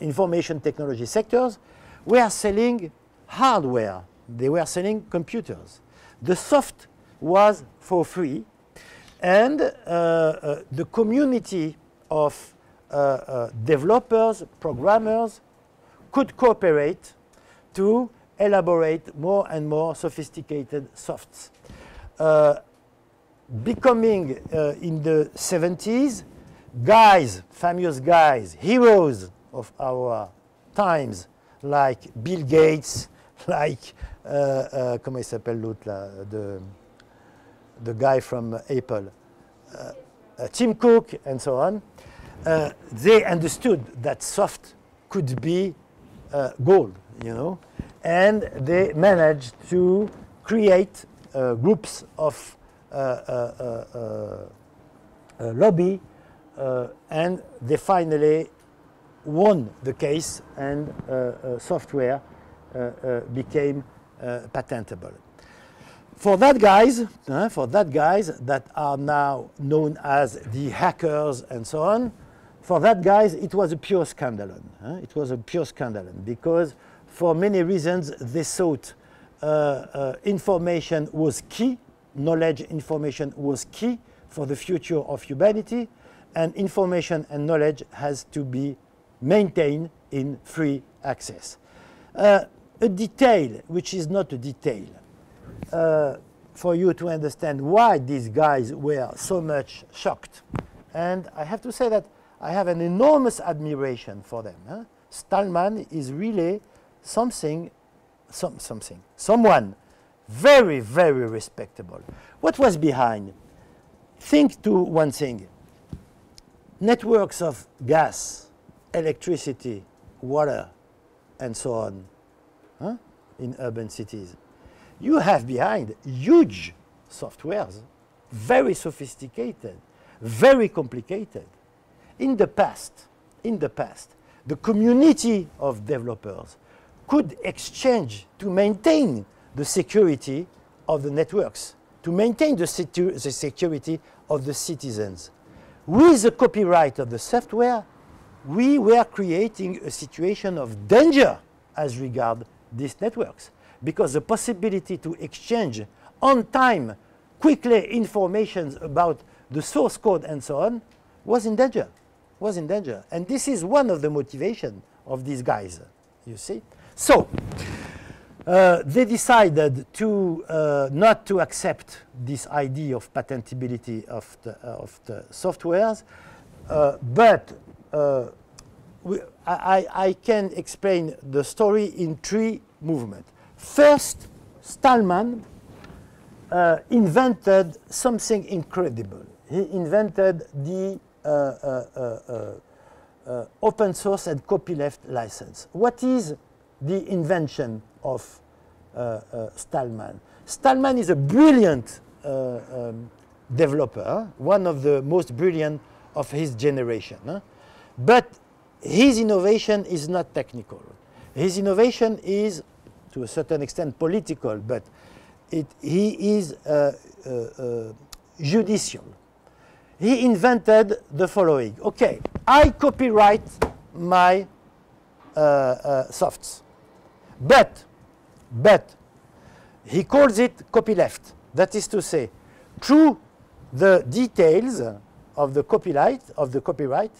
information technology sectors were selling hardware. They were selling computers. The soft was for free. And uh, uh, the community of uh, developers, programmers could cooperate to elaborate more and more sophisticated softs. Uh, becoming uh, in the 70s, guys, famous guys, heroes of our times, like Bill Gates, like, uh, uh, comment il s'appelle l'autre de, the guy from Apple, uh, uh, Tim Cook, and so on, uh, they understood that soft could be Uh, gold, you know, and they managed to create uh, groups of uh, lobby, and they finally won the case, and software became patentable. For that guys, uh, for that guys that are now known as the hackers and so on, for that guys, it was a pure scandal. Uh, it was a pure scandal because for many reasons they thought uh, uh, information was key, knowledge information was key for the future of humanity, and information and knowledge has to be maintained in free access. Uh, a detail, which is not a detail, uh, for you to understand why these guys were so much shocked. And I have to say that I have an enormous admiration for them. Huh? Stallman is really something, some, something, someone very, very respectable. What was behind? Think to one thing. Networks of gas, electricity, water, and so on huh? in urban cities you have behind huge softwares, very sophisticated, very complicated. In the past, in the past, the community of developers could exchange to maintain the security of the networks, to maintain the, the security of the citizens. With the copyright of the software, we were creating a situation of danger as regard these networks because the possibility to exchange on time, quickly information about the source code and so on was in danger, was in danger. And this is one of the motivation of these guys, you see. So, uh, they decided to uh, not to accept this idea of patentability of the, uh, of the softwares, uh, but uh, we, I, I, can explain the story in three movements. First, Stallman uh, invented something incredible. He invented the open source and copyleft license. What is the invention of uh, uh, Stallman. Stallman is a brilliant uh, um, developer, one of the most brilliant of his generation. Huh? But his innovation is not technical. His innovation is, to a certain extent, political, but it, he is uh, uh, uh, judicial. He invented the following. Okay, I copyright my uh, uh, softs. But, but, he calls it copyleft. That is to say, through the details of the copyright, of the copyright,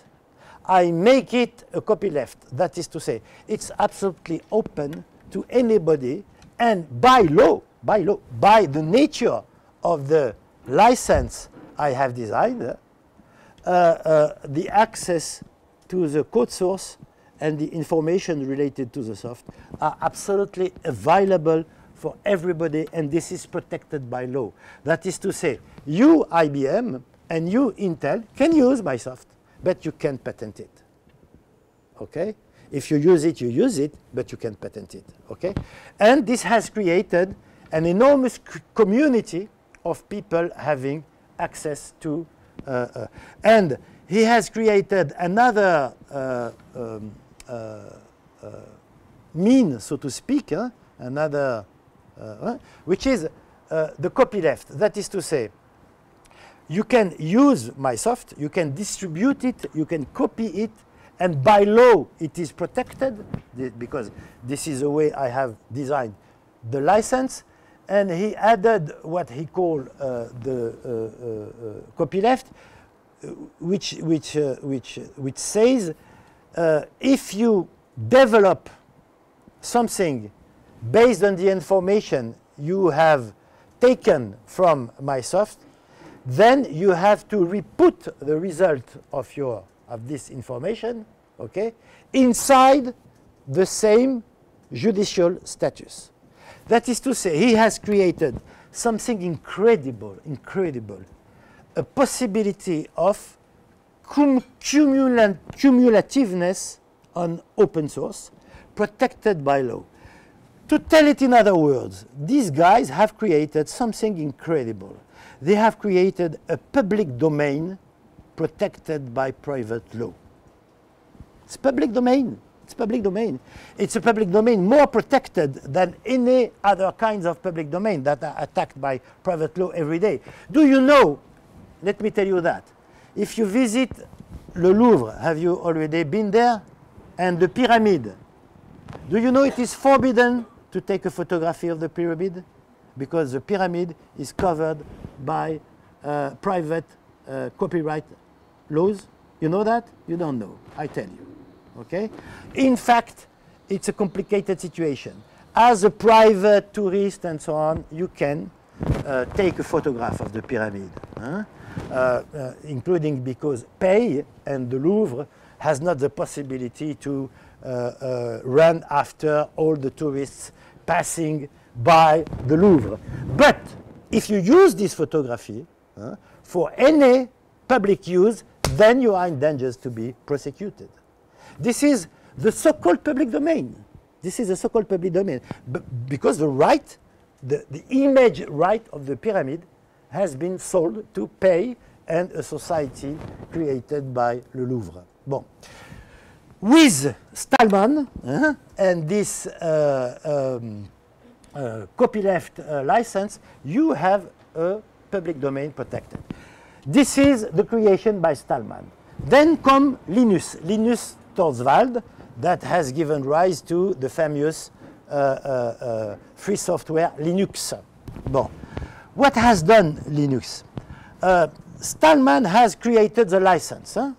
I make it a copyleft. That is to say, it's absolutely open to anybody and by law, by law, by the nature of the license I have designed, uh, uh, the access to the code source and the information related to the soft are absolutely available for everybody and this is protected by law. That is to say, you IBM and you Intel can use my soft, but you can't patent it. Okay? If you use it, you use it, but you can't patent it. Okay? And this has created an enormous community of people having access to, uh, uh, and he has created another uh, um, mean, so to speak, another, which is the copyleft. That is to say, you can use my soft, you can distribute it, you can copy it, and by law it is protected because this is the way I have designed the license. And he added what he called uh, the uh, uh, copyleft, which, which, which, which says uh, if you develop something based on the information you have taken from MySoft, then you have to reput the result of your of this information, okay, inside the same judicial status. That is to say, he has created something incredible, incredible, a possibility of cum cumulativeness on open source, protected by law. To tell it in other words, these guys have created something incredible. They have created a public domain protected by private law. It's public domain. It's public domain. It's a public domain more protected than any other kinds of public domain that are attacked by private law every day. Do you know, let me tell you that, if you visit the Louvre, have you already been there? And the pyramid. Do you know it is forbidden to take a photography of the pyramid? Because the pyramid is covered by uh, private uh, copyright laws. You know that? You don't know. I tell you. Okay? In fact, it's a complicated situation. As a private tourist and so on, you can uh, take a photograph of the pyramid. Huh? Uh, uh, including because Pei and the Louvre has not the possibility to uh, run after all the tourists passing by the Louvre. But if you use this photography uh, for any public use, then you are in danger to be prosecuted. This is the so-called public domain. This is the so-called public domain. B because the right, the, the image right of the pyramid has been sold to Pei and a society created by Le Louvre. Bon. With Stallman uh, and this uh, um, uh, copyleft uh, license, you have a public domain protected. This is the creation by Stallman. Then come Linus, Linus That has given rise to the famous uh, uh, uh, free software Linux. Bon. What has done Linux? Stallman has created the license. Huh?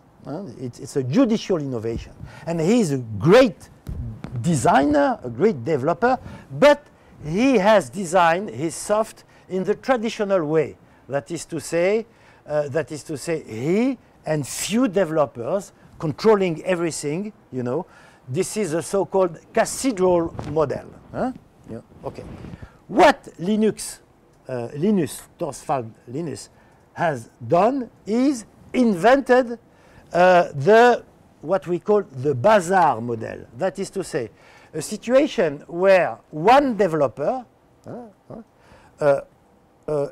It's, it's, a judicial innovation. And he's a great designer, a great developer, but he has designed his soft in the traditional way. That is to say, uh, that is to say, he and few developers controlling everything, you know, this is a so-called cathedral model. Huh? Yeah. Okay. What Linux, uh, Linus, Torvalds Linus, has done is invented uh, the what we call the bazaar model. That is to say, a situation where one developer uh, uh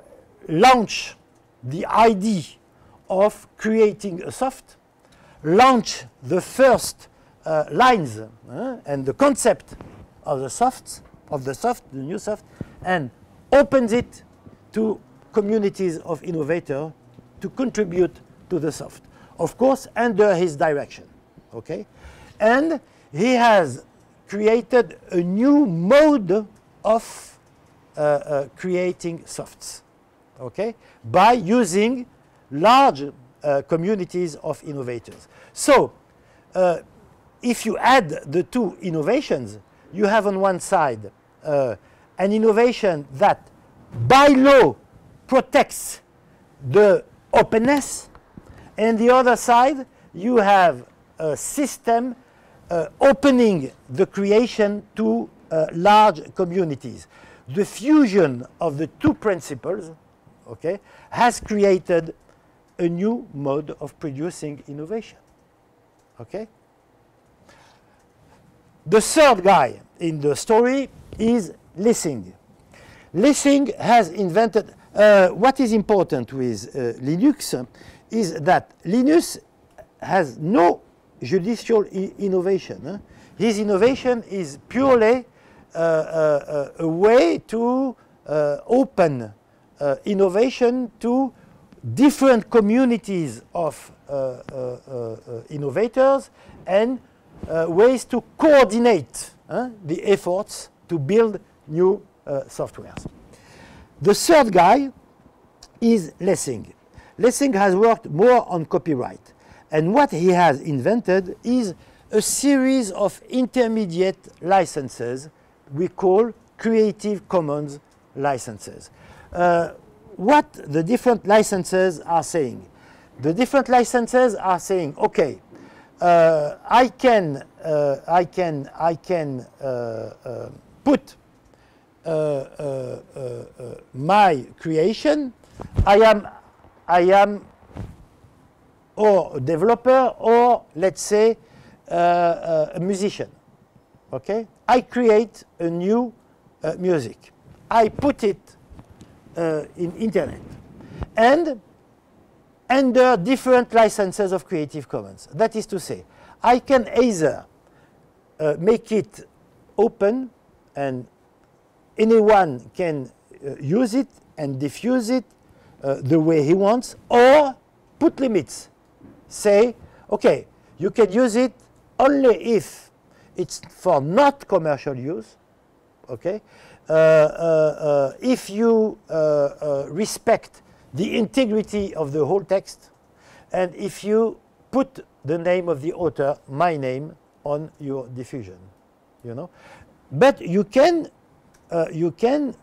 launch the idea of creating a soft, launch the first uh, lines uh, and the concept of the soft, of the soft, the new soft, and opens it to communities of innovators to contribute to the soft. Of course, under his direction, okay? And he has created a new mode of uh, uh, creating softs, okay? By using large uh, communities of innovators. So, uh, if you add the two innovations, you have on one side uh, an innovation that by law protects the openness, and the other side you have a system uh, opening the creation to uh, large communities. The fusion of the two principles okay, has created a new mode of producing innovation. Okay? The third guy in the story is Lessig. Lessig has invented, uh, what is important with uh, Linux is that Linux has no judicial innovation. His innovation is purely uh, uh, uh a way to uh, open innovation to different communities of uh, uh, uh, innovators and ways to coordinate the efforts to build new softwares. The third guy is Lessig. Lessig has worked more on copyright. And what he has invented is a series of intermediate licenses we call Creative Commons licenses. Uh, what the different licenses are saying? The different licenses are saying, okay, uh, I can, uh, I can, I can uh, uh, put uh, my creation. I am, I am or a developer or let's say uh, uh, a musician. Okay, I create a new uh, music. I put it uh, in internet, and under different licenses of Creative Commons. That is to say, I can either uh, make it open and anyone can uh, use it and diffuse it the way he wants, or put limits say, okay, you can use it only if it's for not commercial use, okay? Uh, uh, uh, if you respect the integrity of the whole text, and if you put the name of the author, my name, on your diffusion, you know? But you can, you can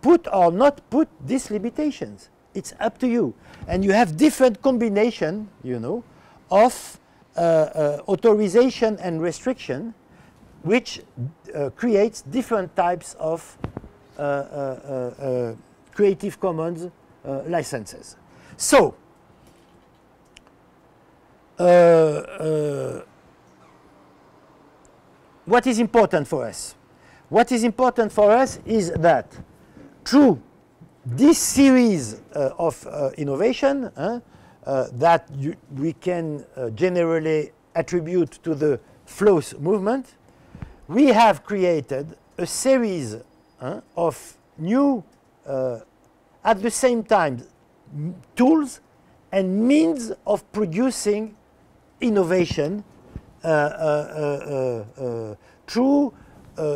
put or not put these limitations it's up to you. And you have different combination, you know, of uh, uh, authorization and restriction, which uh, creates different types of uh, uh, uh, Creative Commons licenses. So, what is important for us? What is important for us is that through this series uh, of uh, innovation uh, that you, we can generally attribute to the FLOSS movement, we have created a series of new, at the same time, tools and means of producing innovation uh, uh, uh, through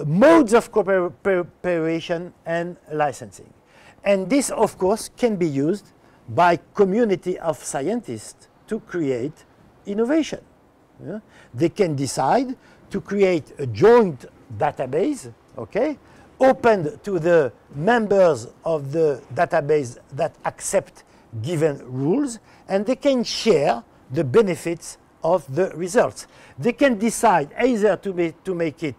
modes of cooperation and licensing. And this, of course, can be used by community of scientists to create innovation. Yeah? They can decide to create a joint database, okay, open to the members of the database that accept given rules, and they can share the benefits of the results. They can decide either to, be, to make it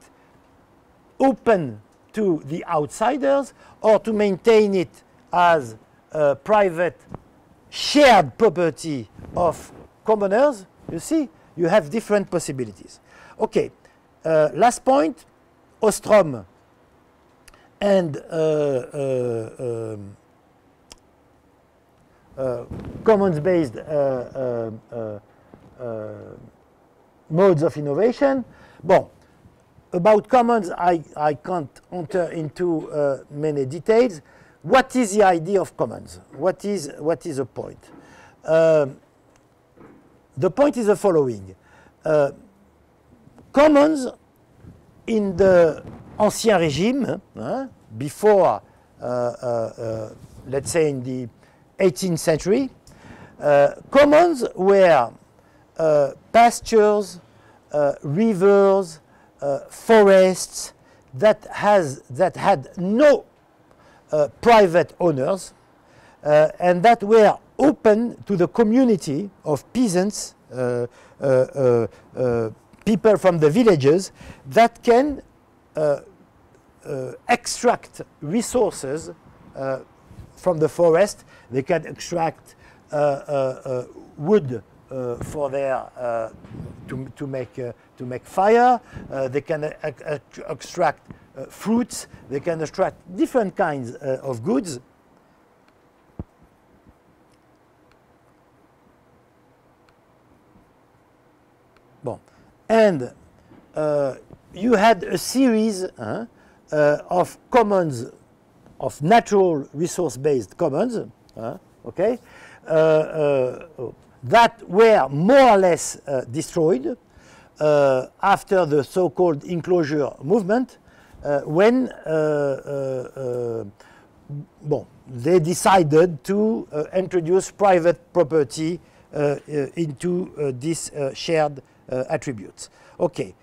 open to the outsiders or to maintain it as a private shared property of commoners. You see, you have different possibilities. Okay, uh, last point, Ostrom and uh, uh, um, uh commons-based uh, uh, modes of innovation. Bon, about commons, I, I can't enter into many details. What is the idea of commons? What is, what is the point? Uh, the point is the following. Uh, commons in the Ancien Régime, uh, before, uh, uh, let's say in the 18th century, commons were pastures, rivers, uh, forests that, has, that had no uh, private owners uh, and that were open to the community of peasants, uh, uh, uh, people from the villages that can uh, uh, extract resources uh, from the forest. They can extract wood uh, for their uh, to, to make uh, to make fire. they can extract fruits. They can extract different kinds of goods. And you had a series uh, uh, of commons, of natural resource-based commons, uh, okay, that were more or less uh, destroyed uh, after the so-called enclosure movement uh, when bon, they decided to introduce private property into these shared attributes. Okay.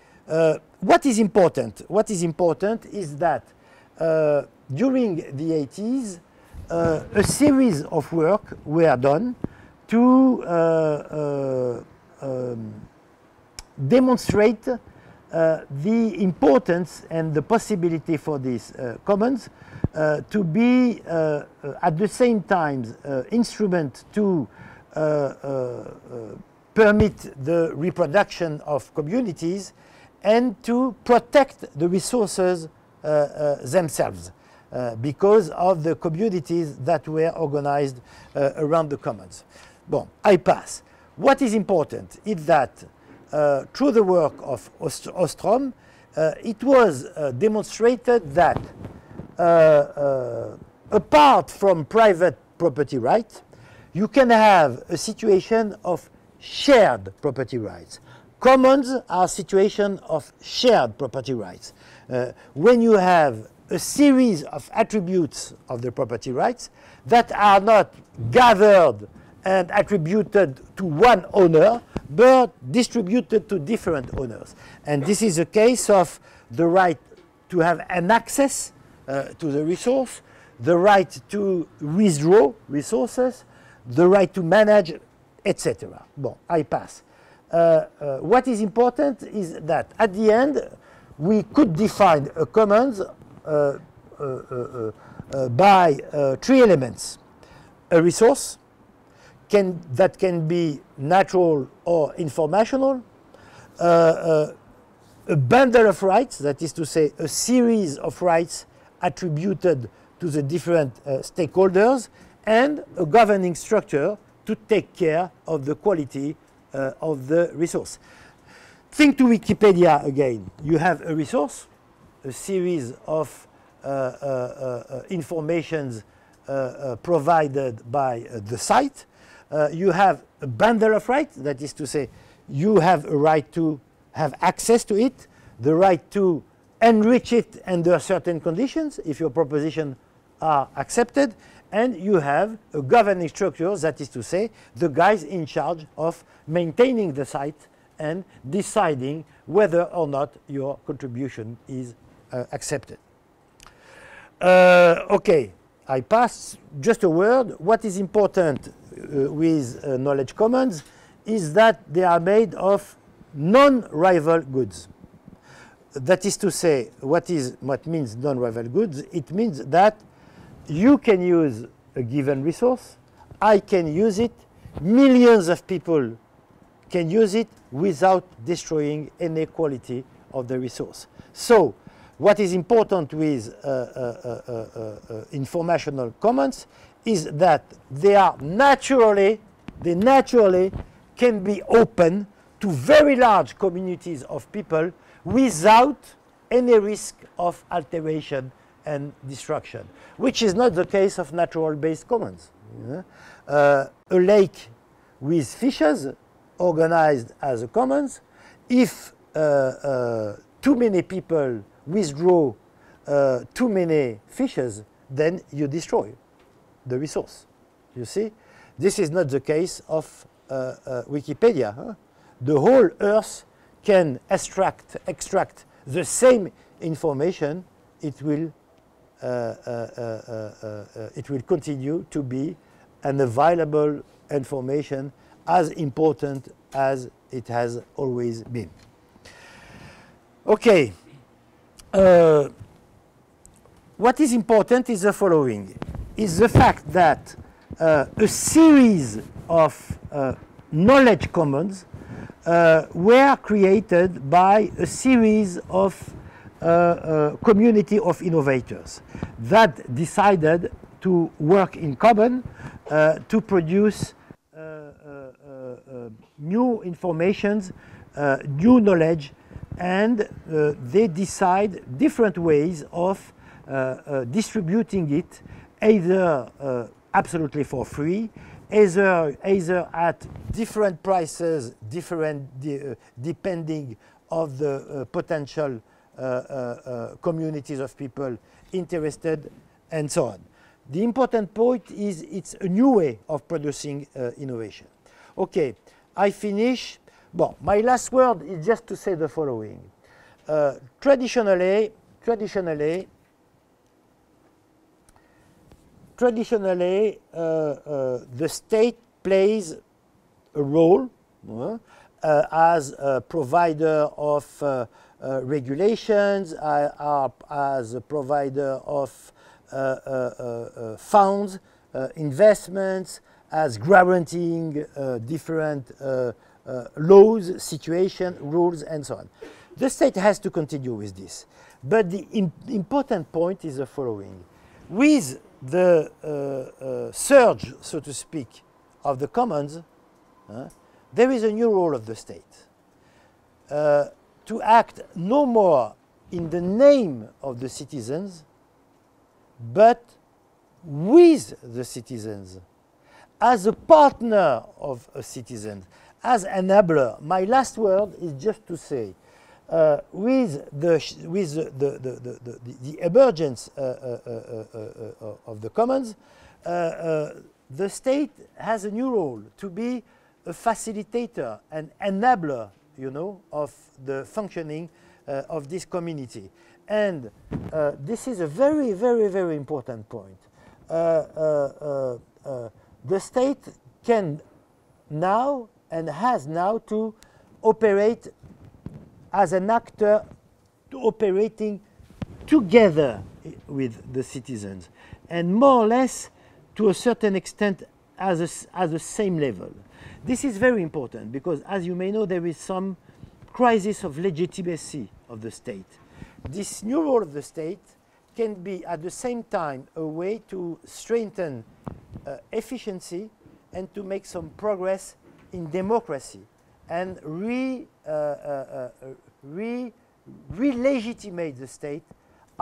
what is important? What is important is that during the 80s, uh, a series of work were done to uh, uh, um, demonstrate uh, the importance and the possibility for these commons to be at the same time instrument to permit the reproduction of communities and to protect the resources uh, uh, themselves uh, because of the communities that were organized around the commons. Bon, I pass. What is important is that uh, through the work of Ost Ostrom, uh, it was uh, demonstrated that uh, uh, apart from private property rights, you can have a situation of shared property rights. Commons are situation of shared property rights. Uh, when you have a series of attributes of the property rights that are not gathered and attributed to one owner, but distributed to different owners. And this is a case of the right to have an access uh, to the resource, the right to withdraw resources, the right to manage, etc. Bon, I pass. Uh, uh, what is important is that at the end, we could define a commons uh, by three elements. A resource, can, that can be natural or informational, a bundle of rights, that is to say, a series of rights attributed to to the different uh, stakeholders and a governing structure to take care of the quality uh, of the resource. Think to Wikipedia again. You have a resource, a series of uh, uh, uh, informations provided by the site. you have a bundle of rights, that is to say, you have a right to have access to it, the right to enrich it under certain conditions if your proposition are accepted, and you have a governing structure, that is to say, the guys in charge of maintaining the site and deciding whether or not your contribution is uh, accepted. Uh, okay, I pass just a word. What is important uh, with uh, knowledge commons is that they are made of non-rival goods. That is to say, what is what means non-rival goods? It means that you can use a given resource, I can use it, millions of people can use it without destroying any quality of the resource. So, what is important with uh, uh, uh, informational commons is that they are naturally, they naturally can be open to very large communities of people without any risk of alteration and destruction, which is not the case of natural-based commons. Uh, a lake with fishes organized as a commons, if uh, uh, too many people withdraw uh, too many fishes, then you destroy the resource. You see? This is not the case of uh, uh, Wikipedia. Huh? The whole Earth can extract, extract the same information, it will, it will continue to be an available information as important as it has always been. Okay. Uh, what is important is the following, is the fact that uh, a series of uh, knowledge commons uh, were created by a series of uh, uh, community of innovators that decided to work in common to produce new informations, new knowledge, and they decide different ways of distributing it, either absolutely for free, either, either at different prices, different de uh, depending of the uh, potential uh, uh, uh, communities of people interested, and so on. The important point is it's a new way of producing uh, innovation. Okay, I finish. Well, my last word is just to say the following. traditionally, traditionally, traditionally, uh, uh, the state plays a role uh, as a provider of Uh, regulations, as a provider of uh, uh, funds, investments, as guaranteeing different laws, situation, rules, and so on. The state has to continue with this. But the important point is the following. With the uh, uh, surge, so to speak, of the commons, uh, there is a new role of the state uh, to act no more in the name of the citizens, but with the citizens, as a partner of a citizen, as an enabler. My last word is just to say uh, with the with the the, the, the, the emergence uh, uh, of the commons, the state has a new role to be a facilitator and enabler, you know, of the functioning uh, of this community. And uh, this is a very, very, very important point. Uh, the state can now and has now to operate as an actor to operating together with the citizens and more or less to a certain extent as as the same level. This is very important because as you may know there is some crisis of legitimacy of the state. This new role of the state can be at the same time a way to strengthen uh, efficiency and to make some progress in democracy and re, uh, uh, uh re, re-legitimate the state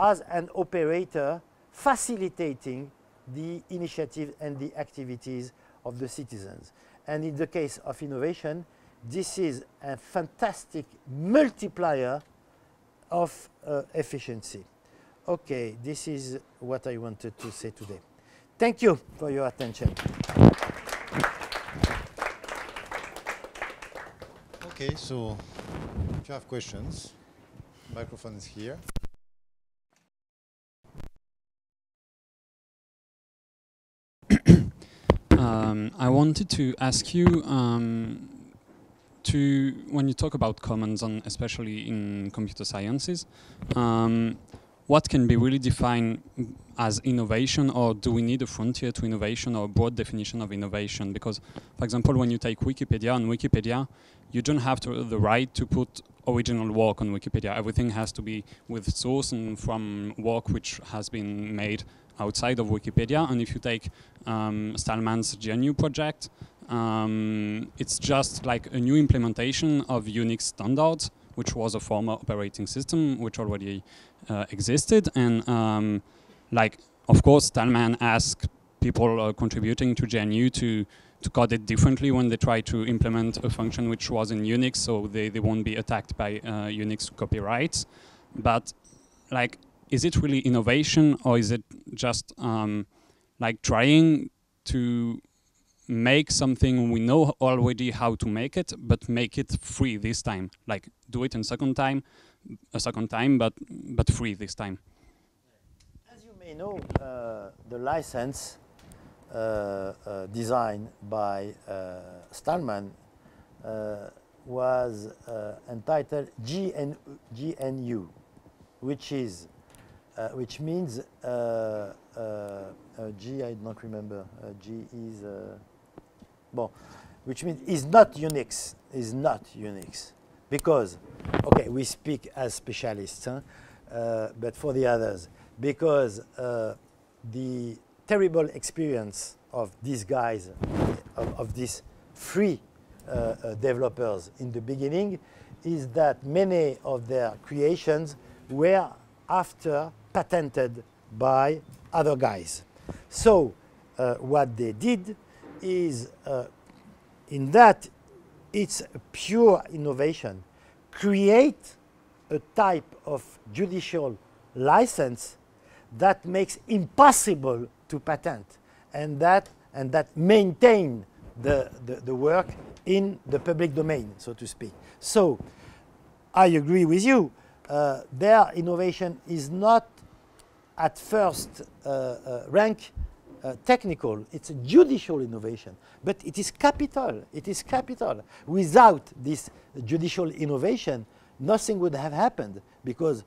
as an operator facilitating the initiative and the activities of the citizens. And in the case of innovation, this is a fantastic multiplier of uh, efficiency. Okay, this is what I wanted to say today. Thank you for your attention. Okay, so if you have questions, microphone is here. I wanted to ask you um, to when you talk about commons, on especially in computer sciences, um, what can be really defined as innovation, or do we need a frontier to innovation or a broad definition of innovation? Because, for example, when you take Wikipedia, on Wikipedia, you don't have to, the right to put original work on Wikipedia. Everything has to be with source and from work which has been made outside of Wikipedia. And if you take um, Stallman's GNU project, um, it's just like a new implementation of Unix standards, which was a former operating system which already uh, existed. And um, like, of course, Stallman asked people uh, contributing to GNU to to code it differently when they try to implement a function which was in Unix, so they, they won't be attacked by uh, Unix copyrights. But like, is it really innovation or is it just um, like trying to make something we know already how to make it, but make it free this time. Like do it in second time, a second time, but but free this time. As you may know, uh, the license uh, uh, designed by uh, Stallman uh, was uh, entitled GN, GNU, which is which means G. I don't remember. G is Bon, which means is not Unix, is not Unix. Because, okay, we speak as specialists, huh? uh, but for the others, because uh, the terrible experience of these guys, of, of these free uh, uh developers in the beginning, is that many of their creations were after patented by other guys. So uh, what they did is uh, in that it's pure innovation. Create a type of judicial license that makes impossible to patent and that and that maintain the, the, the work in the public domain, so to speak. So I agree with you. Uh, their innovation is not at first uh, uh, rank uh, technical, it's a judicial innovation, but it is capital. It is capital. Without this judicial innovation, nothing would have happened because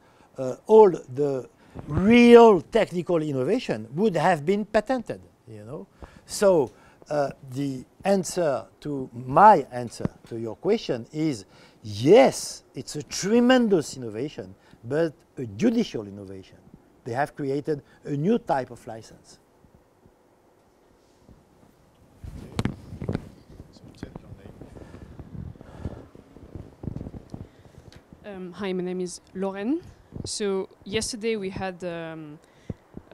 all the real technical innovation would have been patented, you know. So uh, the answer to my answer to your question is yes, it's a tremendous innovation, but a judicial innovation. They have created a new type of license. Um, hi, my name is Lauren. So yesterday we had um,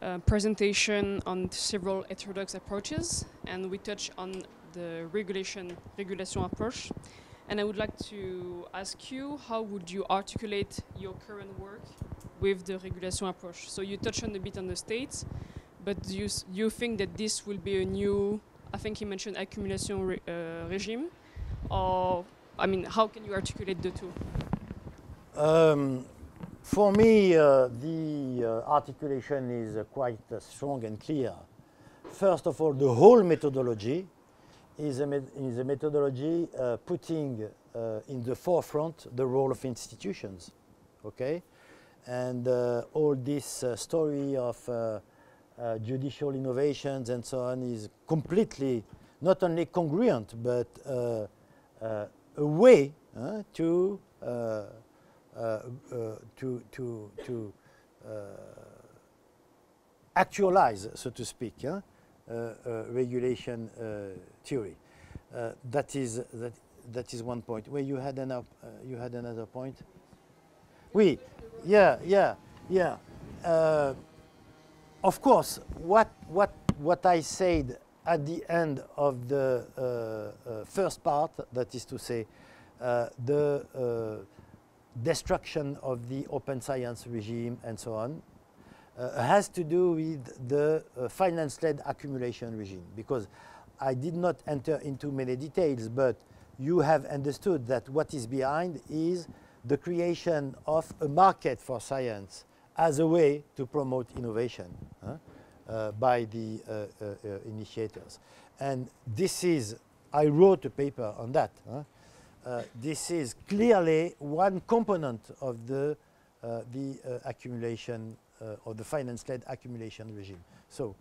a presentation on several heterodox approaches, and we touched on the regulation regulation approach. And I would like to ask you, how would you articulate your current work with the regulation approach? So you touched on a bit on the states, but do you, you think that this will be a new, I think he mentioned accumulation re, uh, regime, or I mean, how can you articulate the two? Um, for me, uh, the uh, articulation is uh, quite uh, strong and clear. First of all, the whole methodology is a, is a methodology uh, putting uh, in the forefront the role of institutions, okay? And all this story of judicial innovations and so on is completely not only congruent, but a way to uh, uh, to, to, to uh, actualize, so to speak, uh, uh, regulation uh, theory. Uh, that is that that is one point. Where you had uh, you had another point. Oui, yeah, yeah, yeah. Uh, of course, what what what I said at the end of the uh, uh, first part, that is to say, uh, the uh, destruction of the open science regime and so on, uh, has to do with the uh, finance-led accumulation regime. Because I did not enter into many details, but you have understood that what is behind is the creation of a market for science as a way to promote innovation huh, uh, by the uh, uh, uh, initiators. And this is, I wrote a paper on that. huh. Uh, this is clearly one component of the, uh, the uh, accumulation uh, or the finance-led accumulation regime. So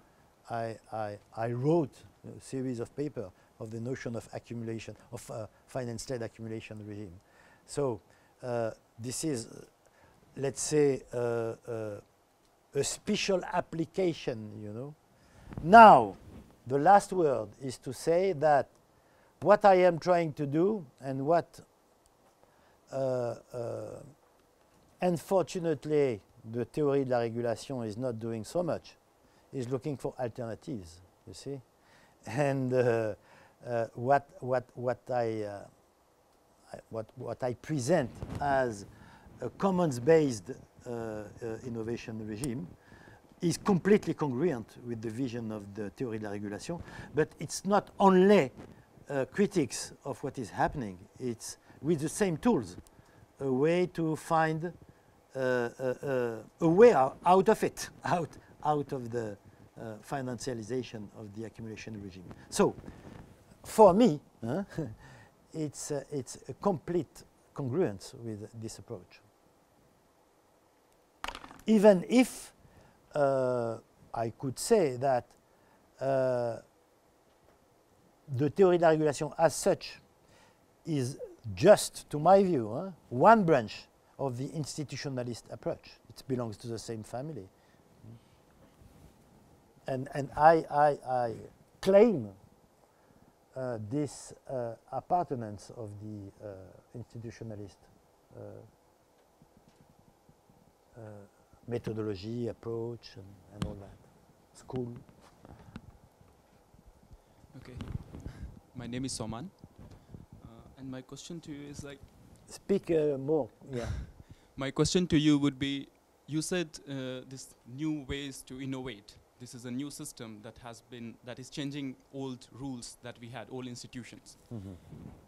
I, I, I wrote a series of papers of the notion of accumulation, of uh, finance-led accumulation regime. So uh, this is, uh, let's say, uh, uh, a special application, you know. Now, the last word is to say that what I am trying to do and what, uh, uh, unfortunately, the theory de la régulation is not doing so much, is looking for alternatives, you see. And uh, uh, what, what, what, I, uh, what, what I present as a commons-based uh, uh, innovation regime is completely congruent with the vision of the theory de la régulation, but it's not only uh, critics of what is happening, it's with the same tools, a way to find uh, uh, uh, a way out of it, out, out of the financialization of the accumulation regime. So, for me, huh, it's, uh, it's a complete congruence with this approach. Even if uh, I could say that uh, the theory de la régulation as such is just, to my view, huh, one branch of the institutionalist approach. It belongs to the same family. And, and I, I, I claim uh, this uh, appartenance of the uh, institutionalist uh, uh, methodology, approach, and, and all that. School. Okay. My name is Soman. Uh, and my question to you is like, Speak uh, more. Yeah. my question to you would be you said uh, this new ways to innovate. This is a new system that has been, that is changing old rules that we had, old institutions. Mhm.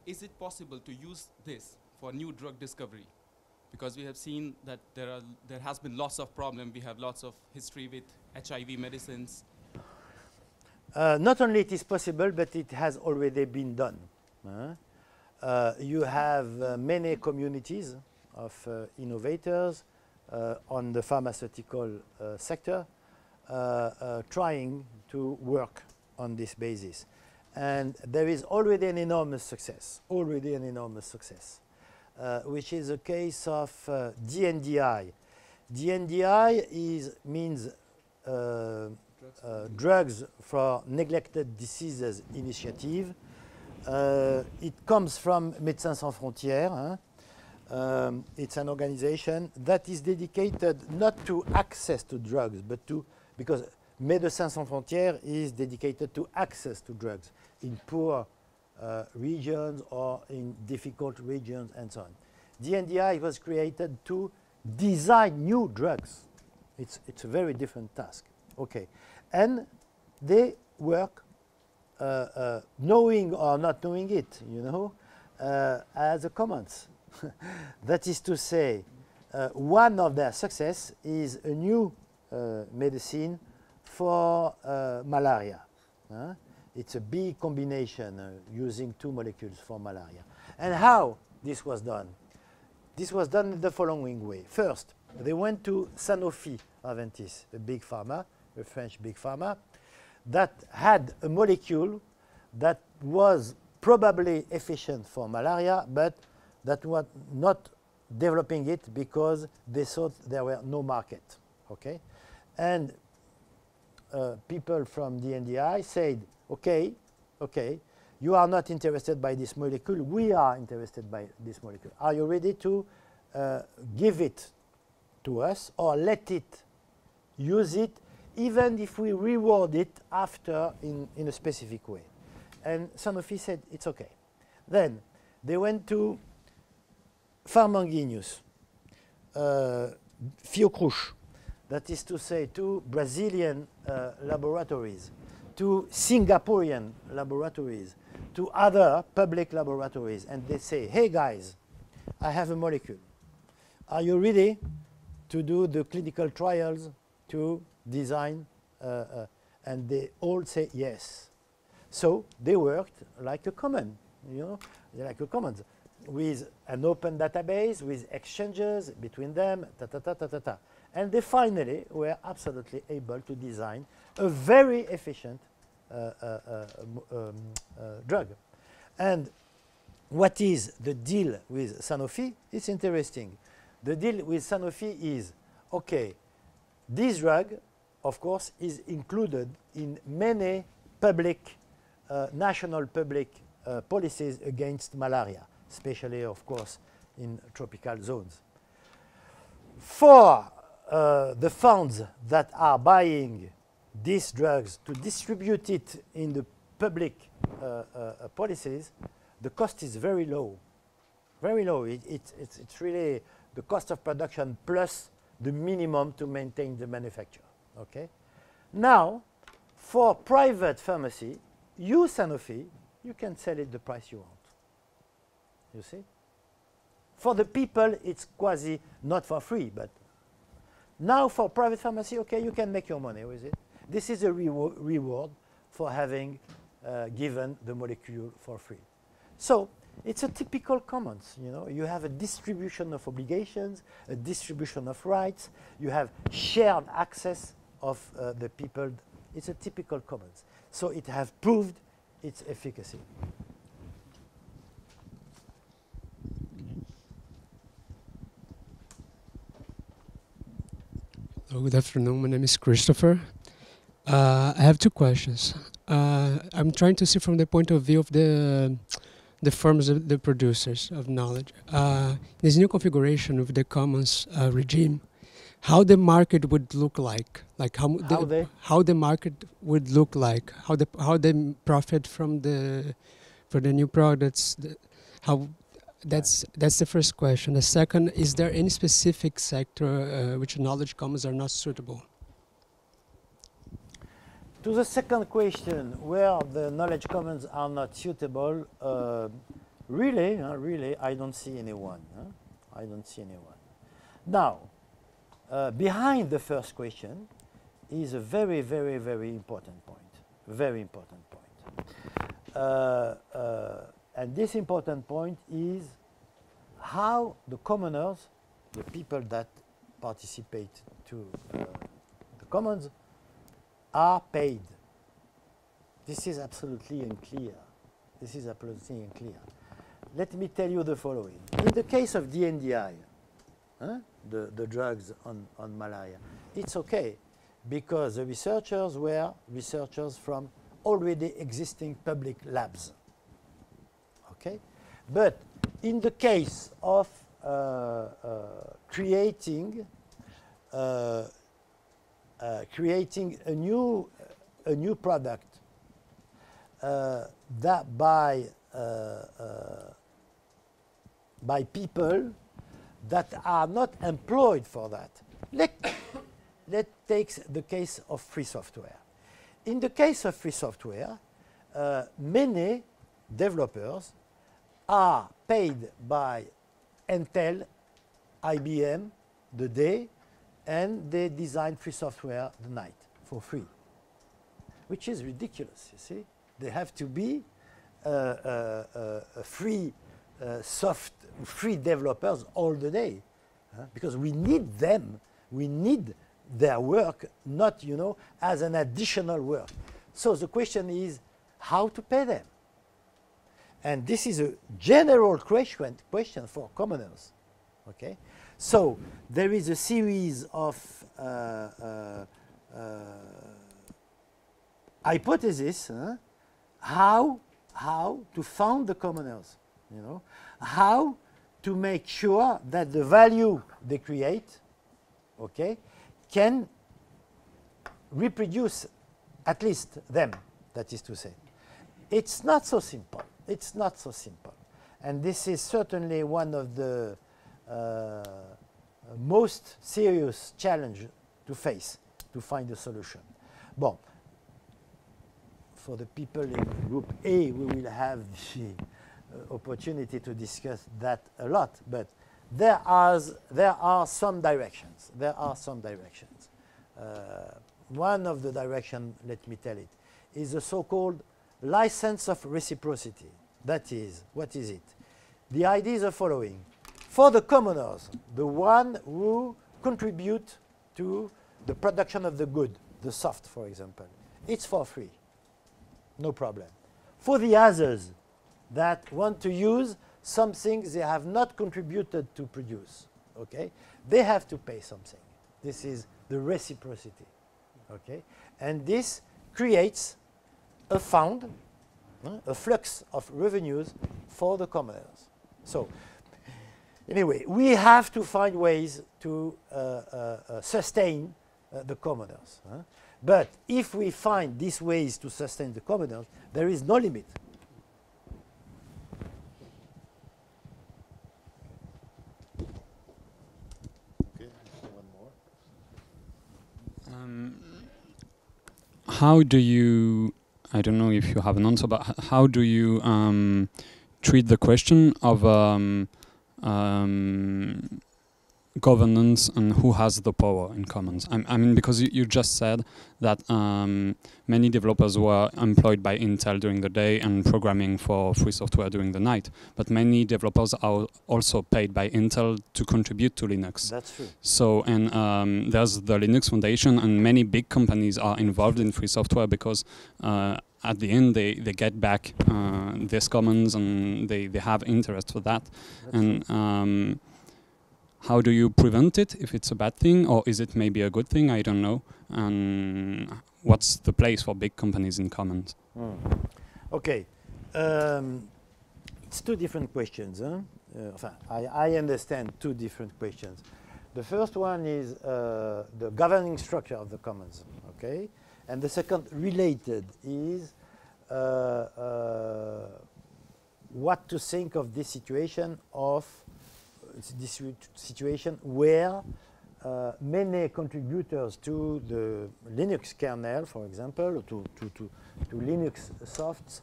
Is it possible to use this for new drug discovery? Because we have seen that there are there has been lots of problem. We have lots of history with HIV medicines. Uh, not only it is possible, but it has already been done. Uh, you have uh, many communities of uh, innovators uh, on the pharmaceutical uh, sector uh, uh, trying to work on this basis. And there is already an enormous success, already an enormous success, uh, which is a case of uh, DNDI. DNDI is, means uh, uh, Drugs for Neglected Diseases Initiative. Uh, it comes from Médecins Sans Frontières. hein. Um, it's an organization that is dedicated not to access to drugs, but to, because Médecins Sans Frontières is dedicated to access to drugs in poor uh, regions or in difficult regions and so on. DNDI was created to design new drugs. It's, it's a very different task. Okay. And they work knowing or not knowing it, you know, uh, as a commons. that is to say, uh, one of their success is a new uh, medicine for uh, malaria. It's a big combination uh, using two molecules for malaria. And how this was done? This was done the following way. First, they went to Sanofi Aventis, a big pharma, a French big pharma, that had a molecule that was probably efficient for malaria, but that was not developing it because they thought there were no market. Okay, and uh, people from the NDI said, okay, okay, you are not interested by this molecule, we are interested by this molecule. Are you ready to uh, give it to us or let it use it even if we reward it after in, in a specific way? And Sanofi said, it's okay. Then they went to Farmanguinhos, uh, Fiocruz, that is to say to Brazilian uh, laboratories, to Singaporean laboratories, to other public laboratories, and they say, hey guys, I have a molecule. Are you ready to do the clinical trials to design? Uh, uh, and they all say yes. So they worked like a common, you know, like a commons, with an open database, with exchanges between them, ta ta ta ta ta ta. And they finally were absolutely able to design a very efficient uh, uh, uh, um, uh, drug. And what is the deal with Sanofi? It's interesting. The deal with Sanofi is, okay, this drug, of course, is included in many public, uh, national public uh, policies against malaria, especially, of course, in tropical zones. For uh, the funds that are buying these drugs to distribute it in the public uh, uh, policies, the cost is very low. Very low. It, it, it's, it's really the cost of production plus the minimum to maintain the manufacture. Okay. Now, for private pharmacy, you Sanofi, you can sell it the price you want. You see? For the people, it's quasi not for free, but now for private pharmacy, okay, you can make your money with it. This is a rewa reward for having uh, given the molecule for free. So it's a typical commons, you know. You have a distribution of obligations, a distribution of rights, you have shared access of uh, the people. It's a typical commons. So it has proved its efficacy. Hello, good afternoon. My name is Christopher. Uh, I have two questions. Uh, I'm trying to see from the point of view of the the firms, the producers of knowledge. Uh, this new configuration of the commons uh, regime, how the market would look like, like how, How the, they? how the market would look like, how the how they profit from the for the new products, the, how that's that's the first question. The second, is there any specific sector uh, which knowledge commons are not suitable? To the second question, where the knowledge commons are not suitable, uh, really, uh, really, I don't see anyone. huh? I don't see anyone. Now, uh, behind the first question is a very, very, very important point. Very important point. Uh, uh, and this important point is how the commoners, the people that participate to uh, the commons, are paid. This is absolutely unclear. This is absolutely unclear. Let me tell you the following. In the case of DNDI, huh, the, the drugs on, on malaria, it's okay because the researchers were researchers from already existing public labs. Okay? But in the case of uh, uh, creating uh, uh, creating a new, a new product uh, that by, uh, by people that are not employed for that. Let, let take the case of free software. In the case of free software, uh, many developers are paid by Intel, IBM, the day, and they design free software the night for free, which is ridiculous, you see. They have to be uh, uh, uh, free uh, soft, free developers all the day, because we need them. We need their work, not, you know, as an additional work. So the question is how to pay them. And this is a general question, question for commoners, okay? So there is a series of uh, uh, uh, hypothesis huh, how how to found the commoners, you know, how to make sure that the value they create, okay, can reproduce at least them, that is to say. It's not so simple. It's not so simple. And this is certainly one of the uh, most serious challenge to face to find a solution. Bon, for the people in group A, we will have the opportunity to discuss that a lot, but there are, there are some directions. There are some directions. Uh, one of the direction, let me tell it, is the so-called license of reciprocity. That is, what is it? The idea is the following. For the commoners, the one who contribute to the production of the good, the soft, for example, it's for free. No problem. For the others that want to use something they have not contributed to produce, okay, they have to pay something. This is the reciprocity, okay? And this creates a fund, a flux of revenues for the commoners. So anyway, we have to find ways to uh, uh, uh sustain uh, the commoners. Huh? But if we find these ways to sustain the commoners, there is no limit. Okay, one more. Um, how do you, I don't know if you have an answer, but how do you um, treat the question of um, um, governance and who has the power in commons. I, I mean, because you, you, just said that um, many developers were employed by Intel during the day and programming for free software during the night, but many developers are also paid by Intel to contribute to Linux. That's true. So, and um, there's the Linux Foundation, and many big companies are involved in free software because uh, at the end they, they get back uh, this commons and they, they have interest for that. That's and um, how do you prevent it if it's a bad thing or is it maybe a good thing? I don't know. And what's the place for big companies in commons? Mm. okay um, it's two different questions huh? uh, I, I, understand two different questions. The first one is uh, the governing structure of the commons okay? And the second related is uh, uh what to think of this situation of this situation where uh, many contributors to the Linux kernel, for example, to, to, to, to Linux softs,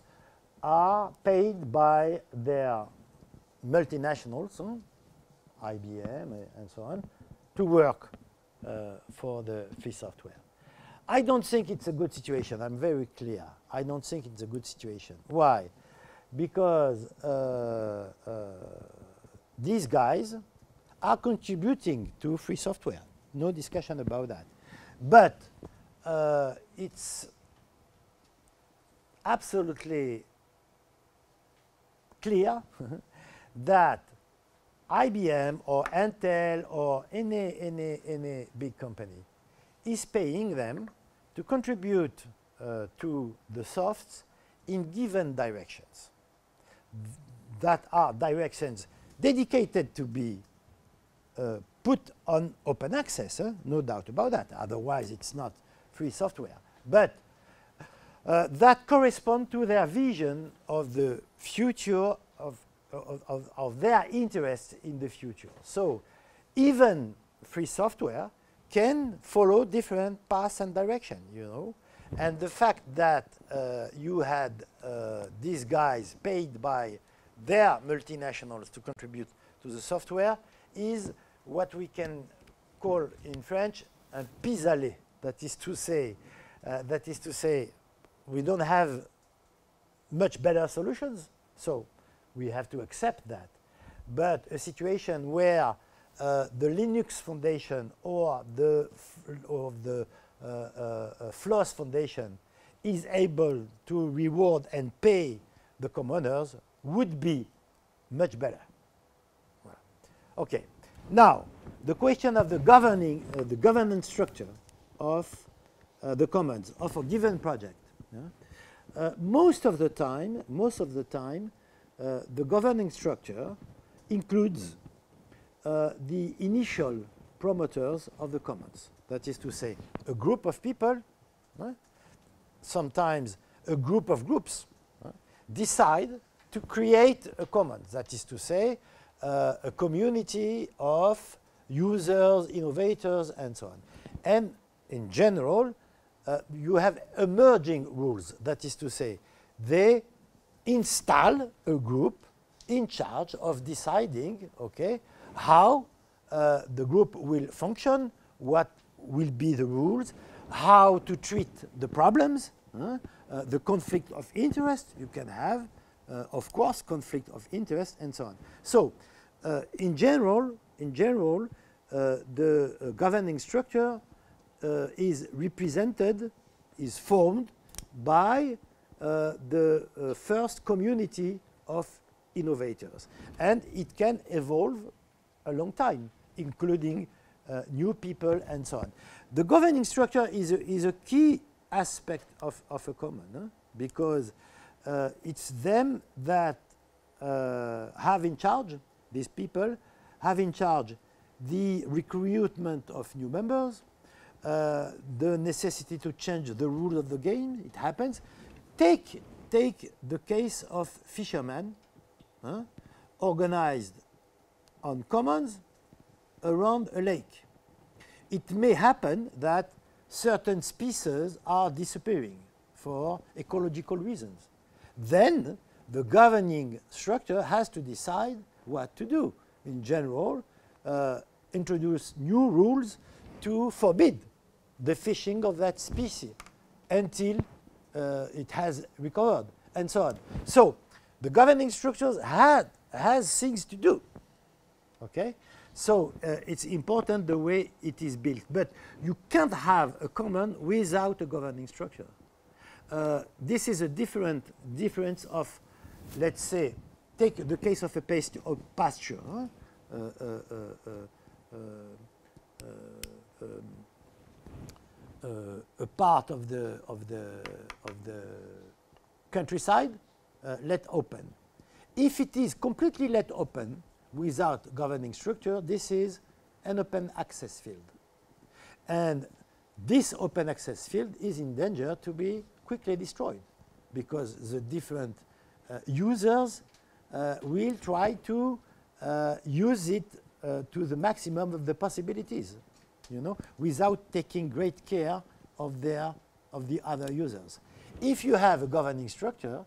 are paid by their multinationals, huh, IBM and so on, to work uh, for the free software. I don't think it's a good situation. I'm very clear. I don't think it's a good situation. Why? Because uh, uh these guys are contributing to free software. No discussion about that. But uh, it's absolutely clear that IBM or Intel or any, any, any big company is paying them to contribute uh, to the softs in given directions. Th that are directions dedicated to be uh, put on open access, eh? no doubt about that. Otherwise, it's not free software. But uh, that correspond to their vision of the future of, of, of, of their interest in the future. So even free software can follow different paths and direction, you know. And the fact that uh, you had uh, these guys paid by their multinationals to contribute to the software is what we can call in French un pis-aller. That is to say, uh, that is to say, we don't have much better solutions, so we have to accept that. But a situation where uh, the Linux Foundation or the or the uh, uh, uh FLOSS Foundation is able to reward and pay the commoners would be much better. Okay. Now, the question of the governing, uh, the governance structure of uh, the commons of a given project. yeah? Uh, most of the time, most of the time, uh, the governing structure includes uh, the initial promoters of the commons. That is to say, a group of people, sometimes a group of groups, decide to create a commons. That is to say, uh, a community of users, innovators, and so on. And in general, uh, you have emerging rules. That is to say, they install a group in charge of deciding, okay, how uh, the group will function, what will be the rules, how to treat the problems, uh, the conflict of interest you can have, of course, conflict of interest, and so on. So, uh, in general, in general, uh, the governing structure is represented, is formed by the first community of innovators, and it can evolve a long time, including uh, new people and so on. The governing structure is a, is a key aspect of, of a common huh? because uh, it's them that uh, have in charge, these people have in charge the recruitment of new members, uh, the necessity to change the rules of the game, it happens. Take, take the case of fishermen huh, organized on commons around a lake. It may happen that certain species are disappearing for ecological reasons. Then the governing structure has to decide what to do. In general, uh, introduce new rules to forbid the fishing of that species until uh, it has recovered, and so on. So the governing structures had, has things to do. Okay? So uh, it's important the way it is built. But you can't have a common without a governing structure. Uh, this is a different difference of, let's say, take the case of a pasture. pasture huh? uh, uh, uh, uh um, a part of the of the of the countryside let open. If it is completely let open without governing structure, this is an open access field. And this open access field is in danger to be quickly destroyed because the different uh, users uh, will try to uh, use it uh, to the maximum of the possibilities, you know, without taking great care of their of the other users. If you have a governing structure,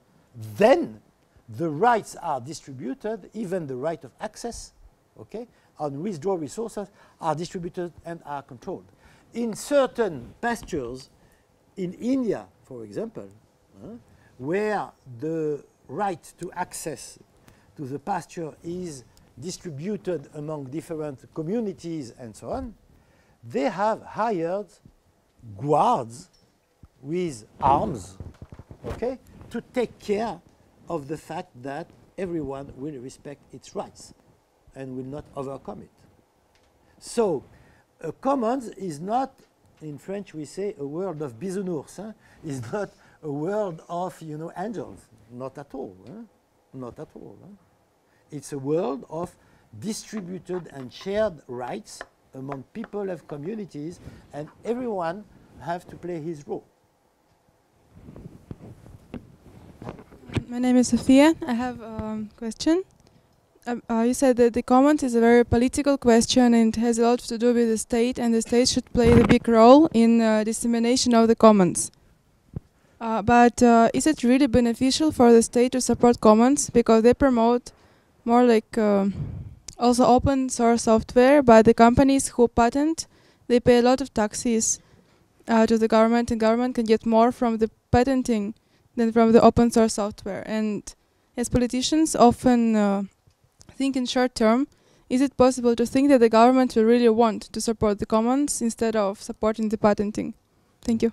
then the rights are distributed, even the right of access, okay, on withdraw resources are distributed and are controlled. In certain pastures, in India, for example, uh, where the right to access to the pasture is distributed among different communities and so on, they have hired guards with arms, okay, to take care of the fact that everyone will respect its rights and will not overcome it. So, a commons is not in French we say a world of bisounours. Is not a world of you know angels. Not at all. Not at all. It's a world of distributed and shared rights among people of communities, and everyone have to play his role. My name is Sophia. I have a question. Um, uh, you said that the commons is a very political question and has a lot to do with the state, and the state should play a big role in uh, dissemination of the commons. Uh, but uh, is it really beneficial for the state to support commons because they promote more like uh, also open source software? But the companies who patent, they pay a lot of taxes uh, to the government, and government can get more from the patenting than from the open source software. And as politicians often think in short term, is it possible to think that the government will really want to support the commons instead of supporting the patenting? Thank you.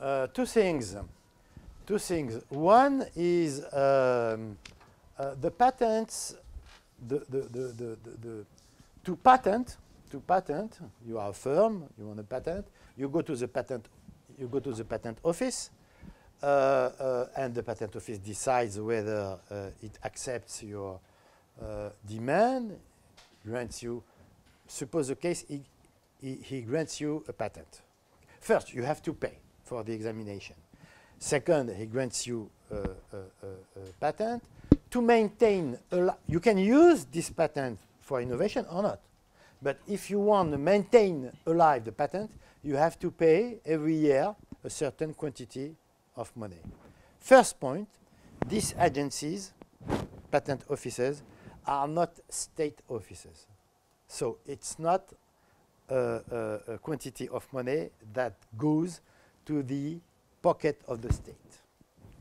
Uh, two things. Two things. One is um, uh, the patents, the, the, the, the, to patent, to patent, you are a firm, you want a patent, you go to the patent, you go to the patent office, uh, uh, and the patent office decides whether uh, it accepts your uh, demand, grants you, suppose the case he, he, he grants you a patent. First, you have to pay for the examination. Second, he grants you a, a, a, a patent. To maintain, you can use this patent for innovation or not. But if you want to maintain alive the patent, you have to pay every year a certain quantity of money. First point, these agencies, patent offices, are not state offices. So it's not a, a, a quantity of money that goes to the pocket of the state.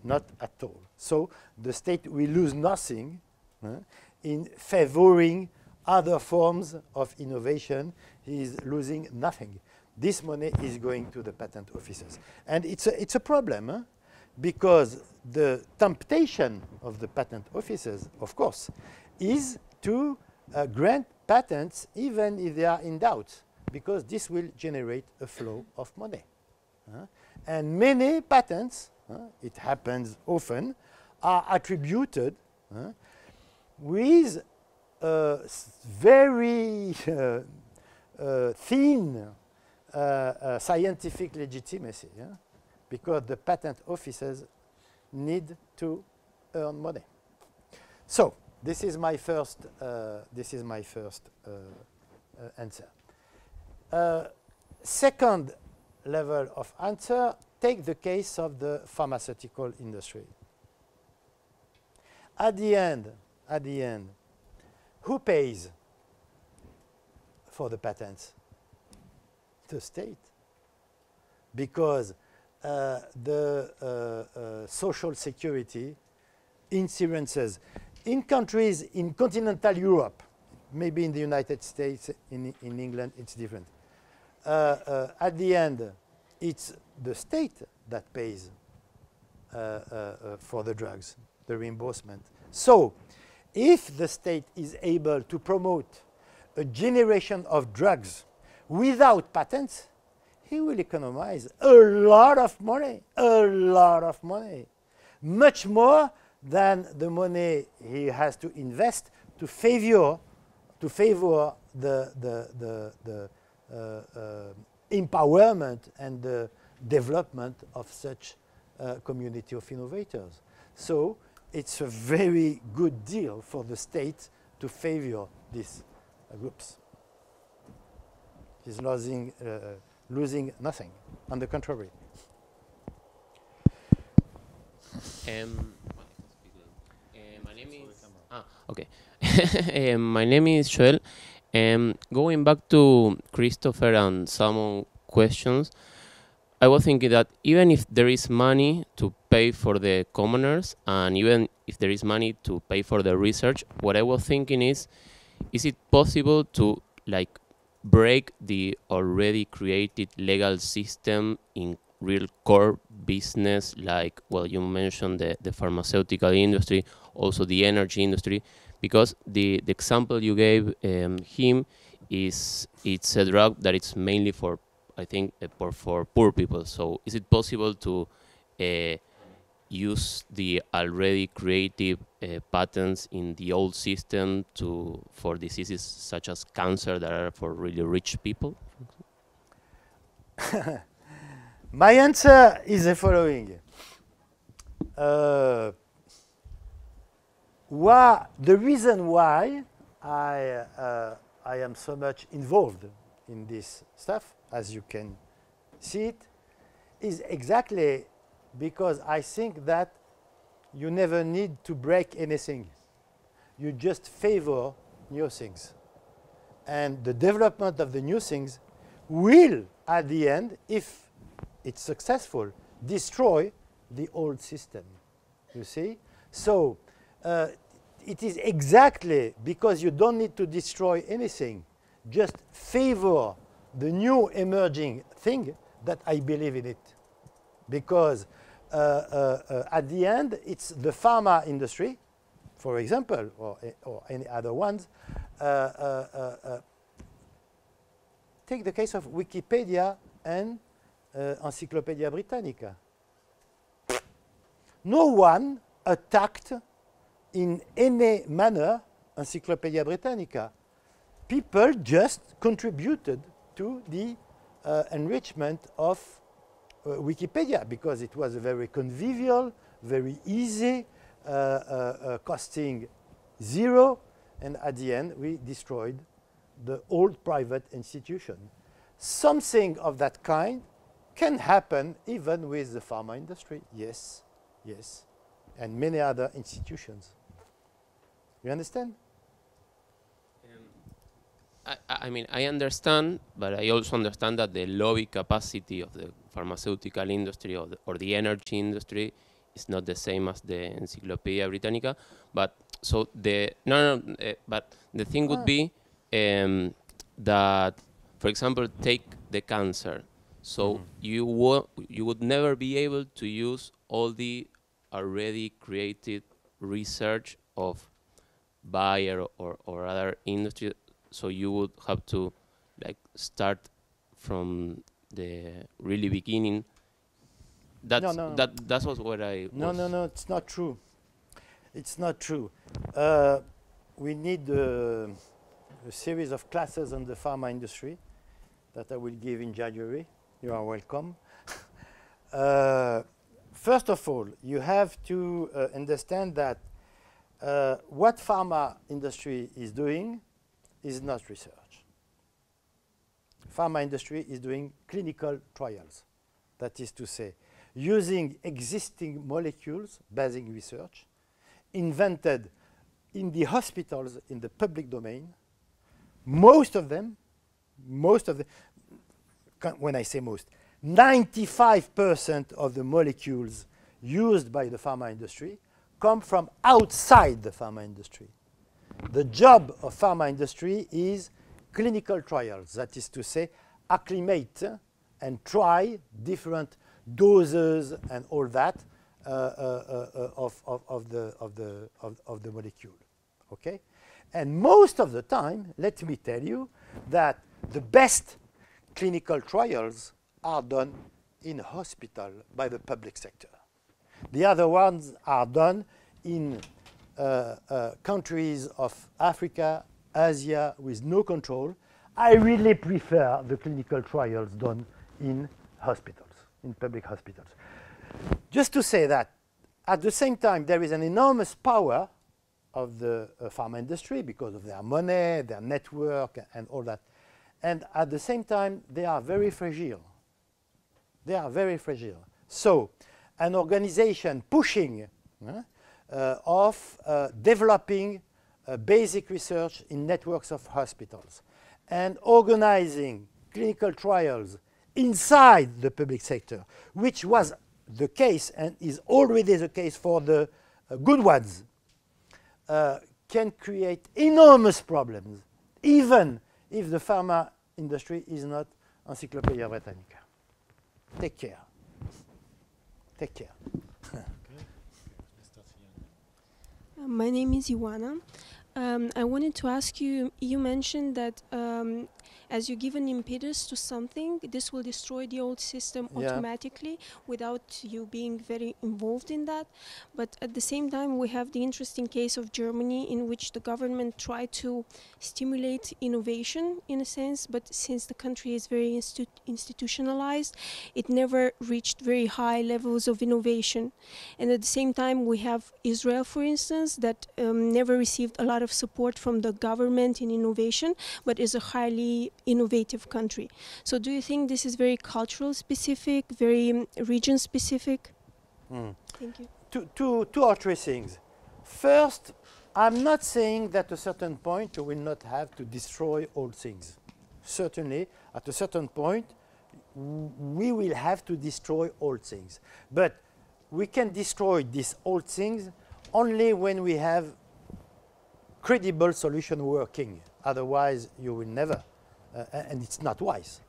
Not at all. So the state will lose nothing uh, in favoring other forms of innovation. He is losing nothing. This money is going to the patent offices. And it's a, it's a problem huh? because the temptation of the patent offices, of course, is to uh, grant patents even if they are in doubt because this will generate a flow of money. huh? And many patents, huh, it happens often, are attributed with uh, very uh, uh, thin uh, uh, scientific legitimacy, yeah? because the patent offices need to earn money. So this is my first. Uh, this is my first uh, uh, answer. Uh, second level of answer. Take the case of the pharmaceutical industry. At the end, at the end, who pays for the patents? The state. Because uh, the uh, uh, social security insurances in countries in continental Europe, maybe in the United States, in, in England, it's different. Uh, uh, at the end, it's the state that pays uh, uh, uh, for the drugs, the reimbursement. So, if the state is able to promote a generation of drugs without patents, he will economize a lot of money, a lot of money, much more than the money he has to invest to favor, to favor the, the, the, the uh, uh, empowerment and the development of such uh, community of innovators. So it's a very good deal for the state to favor these groups. He's losing, uh, losing nothing. On the contrary. Um, name is ah okay. um, my name is Joel. Um, going back to Christopher and some questions, I was thinking that even if there is money to pay for the commoners, and even if there is money to pay for the research, what I was thinking is, is it possible to like break the already created legal system in real core business like well you mentioned the, the pharmaceutical industry also the energy industry because the, the example you gave um, him is it's a drug that it's mainly for i think uh, for, for poor people. So is it possible to uh, use the already creative uh, patents in the old system to for diseases such as cancer that are for really rich people My answer is the following. Uh, why, the reason why I, uh, I am so much involved in this stuff, as you can see it, is exactly because I think that you never need to break anything. You just favor new things. And the development of the new things will, at the end, if it's successful, destroy the old system. You see? So uh, it is exactly because you don't need to destroy anything, just favor the new emerging thing that I believe in it. Because uh, uh, uh, at the end, it's the pharma industry, for example, or, or any other ones. uh, uh, take the case of Wikipedia and uh, Encyclopedia Britannica. no one attacked in any manner Encyclopedia Britannica. People just contributed to the uh, enrichment of uh, Wikipedia because it was a very convivial, very easy, uh, uh, uh, costing zero, and at the end we destroyed the old private institution. Something of that kind can happen even with the pharma industry, yes, yes, and many other institutions. You understand? I, I mean, I understand, but I also understand that the lobby capacity of the pharmaceutical industry or the, or the energy industry is not the same as the Encyclopedia Britannica. But so the no, no, uh, but the thing would be um, that, for example, take the cancer. So you wo- you would never be able to use all the already created research of Bayer or, or other industry so you would have to like start from the really beginning that's no, no. that that was what i No, was no, no, it's not true. It's not true. Uh, we need uh, a series of classes on the pharma industry that I will give in January. You are welcome. uh, first of all, you have to uh, understand that uh, what pharma industry is doing is not research. Pharma industry is doing clinical trials. That is to say, using existing molecules, basic research, invented in the hospitals in the public domain. Most of them, most of the, when I say most, 95% of the molecules used by the pharma industry come from outside the pharma industry. The job of pharma industry is clinical trials, that is to say, acclimate and try different doses and all that uh, uh, uh, of, of, of, the, of, the, of, of the molecule. Okay? And most of the time, let me tell you that the best clinical trials are done in hospital by the public sector. The other ones are done in uh, uh, countries of Africa, Asia, with no control. I really prefer the clinical trials done in hospitals, in public hospitals. Just to say that at the same time, there is an enormous power of the uh, pharma industry because of their money, their network, and all that. And at the same time, they are very fragile. They are very fragile. So, an organization pushing uh, uh, of uh, developing uh, basic research in networks of hospitals and organizing clinical trials inside the public sector, which was the case and is already the case for the uh, good ones, uh, can create enormous problems, even if the pharma industry is not Encyclopedia Britannica. Take care. Take care. My name is Iwana. Um, I wanted to ask you you mentioned that um, as you give an impetus to something, this will destroy the old system Yeah. automatically without you being very involved in that. But at the same time, we have the interesting case of Germany in which the government tried to stimulate innovation in a sense, but since the country is very institu- institutionalized, it never reached very high levels of innovation. And at the same time, we have Israel, for instance, that um, never received a lot of support from the government in innovation, but is a highly innovative country. So, do you think this is very cultural specific, very um, region specific? Mm. Thank you. two, two, two or three things. First, I'm not saying that at a certain point you will not have to destroy all things. Certainly, at a certain point, we will have to destroy all things. But we can destroy these old things only when we have credible solution working. Otherwise, you will never, and it's not wise.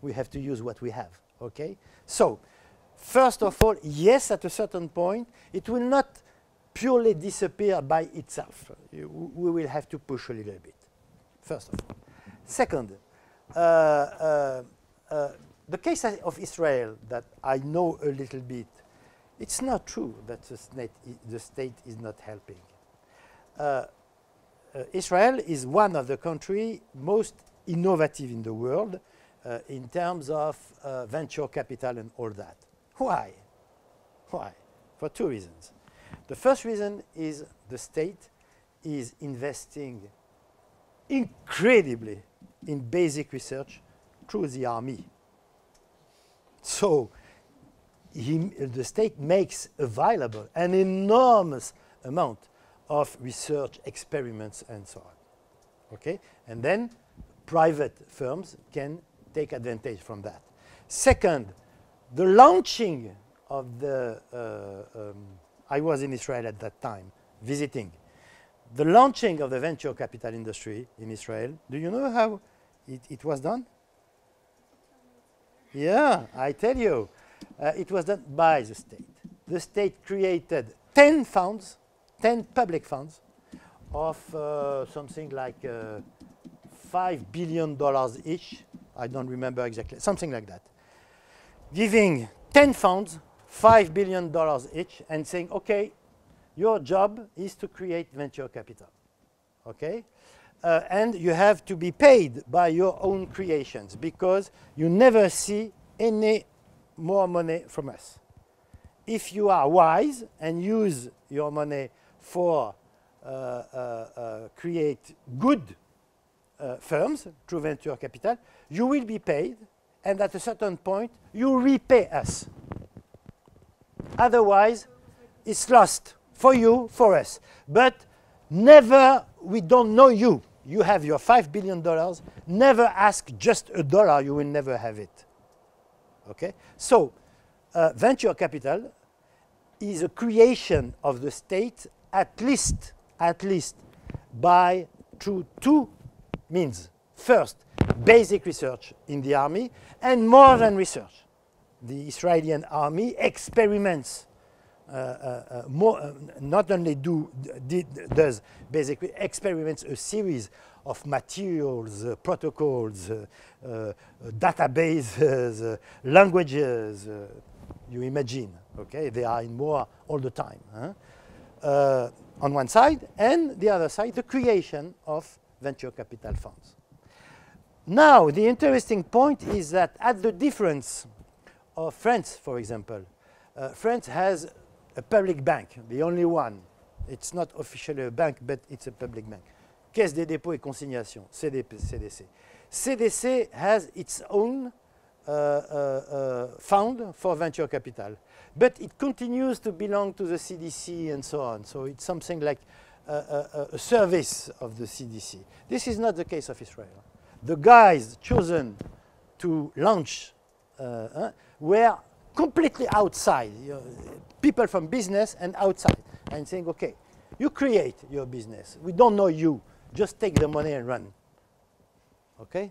We have to use what we have. Okay. So, first of all, yes, at a certain point, it will not purely disappear by itself. You- we will have to push a little bit. First of all. Second, uh, uh, uh, the case of Israel that I know a little bit It's not true that the state, the state is not helping. Uh, uh, Israel is one of the countries most innovative in the world uh, in terms of uh, venture capital and all that. Why? Why? For two reasons. The first reason is the state is investing incredibly in basic research through the army. So he, the state makes available an enormous amount of research experiments and so on. Okay? And then private firms can take advantage from that. Second, the launching of the, uh, um, I was in Israel at that time, visiting. The launching of the venture capital industry in Israel, do you know how it, it was done? Yeah, I tell you. Uh, it was done by the state. The state created 10 funds, 10 public funds of uh, something like uh, $5 billion each. I don't remember exactly, something like that. Giving 10 funds, $5 billion each, and saying, okay, your job is to create venture capital. Okay? Uh, and you have to be paid by your own creations because you never see any more money from us. If you are wise and use your money for uh, uh, uh, create good uh, firms through venture capital, you will be paid, and at a certain point, you repay us. Otherwise, it's lost for you, for us. But never, we don't know you. You have your $5 billion. Never ask just a dollar, you will never have it. Okay? So, uh, venture capital is a creation of the state at least, at least by through two means. First, basic research in the army, and more than research. The Israeli army experiments uh, uh, uh, more, uh, not only do did, does basically experiments a series of materials, uh, protocols, uh, databases, languages, you imagine, okay? They are in war all the time. Huh? on one side, and the other side, the creation of venture capital funds. Now, the interesting point is that at the difference of France, for example, uh, France has a public bank, the only one. It's not officially a bank, but it's a public bank. Caisse des dépôts et consignations, CDP, CDC. CDC has its own uh, uh, uh, fund for venture capital, but it continues to belong to the CDC and so on. So it's something like a, a, service of the CDC. This is not the case of Israel. The guys chosen to launch uh, were completely outside, you know, people from business and outside, and saying, okay, you create your business. We don't know you. Just take the money and run. Okay?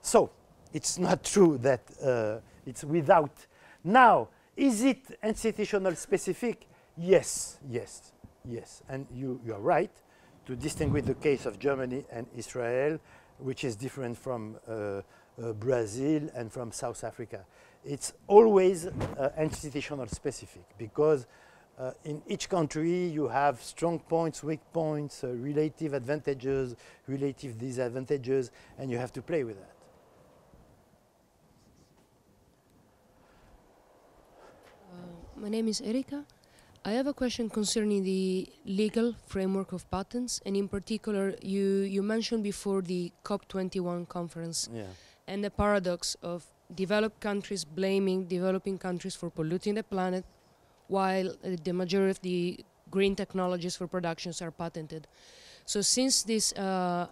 So, it's not true that uh, it's without. Now, is it institutional specific? Yes, yes, yes. And you, you are right to distinguish the case of Germany and Israel, which is different from uh, uh, Brazil and from South Africa. It's always uh, institutional specific because uh, in each country you have strong points, weak points, uh, relative advantages, relative disadvantages, and you have to play with that. my name is Erika. I have a question concerning the legal framework of patents, and in particular, you, you mentioned before the COP21 conference Yeah. and the paradox of developed countries blaming developing countries for polluting the planet, while uh, the majority of the green technologies for productions are patented. So, since this uh,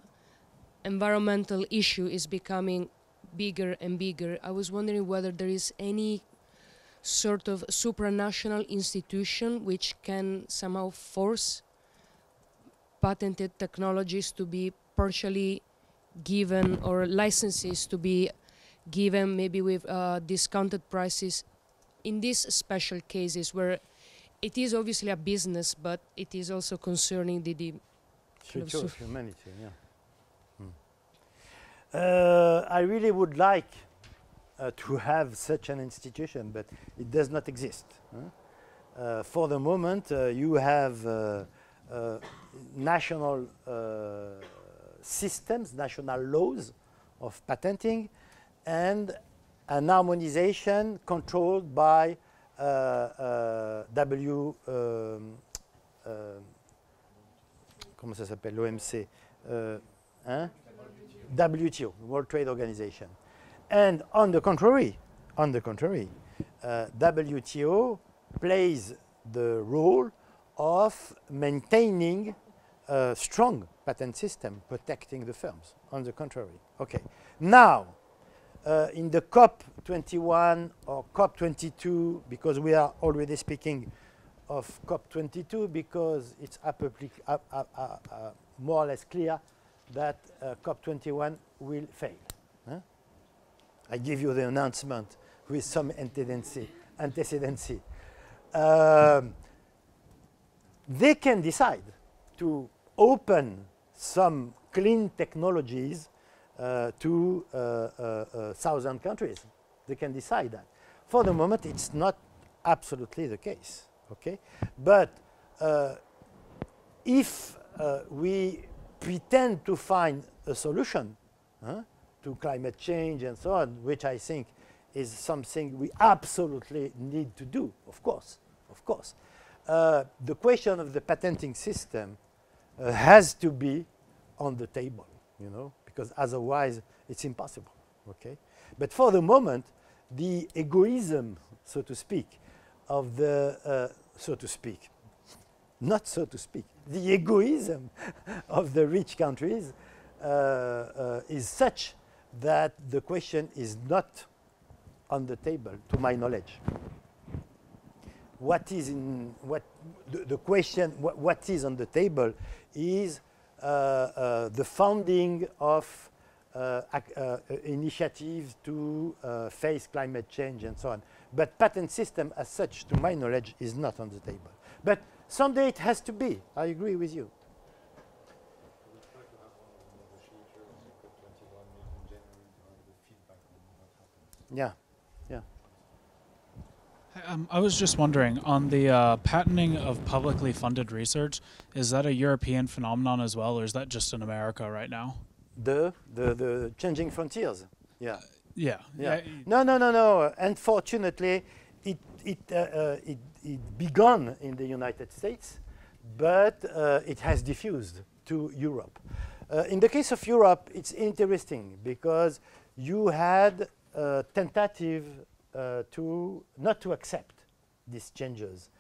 environmental issue is becoming bigger and bigger, I was wondering whether there is any sort of supranational institution which can somehow force patented technologies to be partially given or licenses to be given maybe with uh, discounted prices in these special cases where it is obviously a business but it is also concerning the, the Future of humanity, yeah. Hmm. Uh, I really would like uh, to have such an institution, but it does not exist. huh? Uh, for the moment, uh, you have uh, national systems, national laws of patenting, and an harmonization controlled by uh, uh, W. um, uh, comment ça s'appelle l'OMC hein? WTO, World Trade Organization. And on the contrary, on the contrary, uh, WTO plays the role of maintaining a strong patent system, protecting the firms. On the contrary, okay. Now, uh, in the COP21 or COP22, because we are already speaking of COP22, because it's uh, more or less clear that uh, COP21 will fail. I give you the announcement with some antecedency. antecedency. Um, they can decide to open some clean technologies uh, to uh, uh, uh, thousand countries. They can decide that. For the moment, it's not absolutely the case. Okay, but uh, if uh, we pretend to find a solution huh, to climate change and so on, which I think is something we absolutely need to do, of course, of course. Uh, the question of the patenting system uh, has to be on the table, you know, because otherwise it's impossible, okay? But for the moment, the egoism, so to speak, of the, uh, so to speak, not so to speak, the egoism of the rich countries uh, uh, is such that the question is not on the table, to my knowledge. What is in what the, the question? What, is on the table is uh, uh, the founding of uh, uh, initiatives to uh, face climate change and so on. But patent system, as such, to my knowledge, is not on the table. But someday it has to be. I agree with you. Yeah, yeah. Um, I was just wondering on the uh, patenting of publicly funded research, is that a European phenomenon as well, or is that just in America right now? The the the changing frontiers. Yeah. Yeah. Yeah. No, no, no, no. Unfortunately, it it uh, uh, it, it began in the United States, but uh, it has diffused to Europe. Uh, in the case of Europe, it's interesting because you had a tentative uh, to not to accept these changes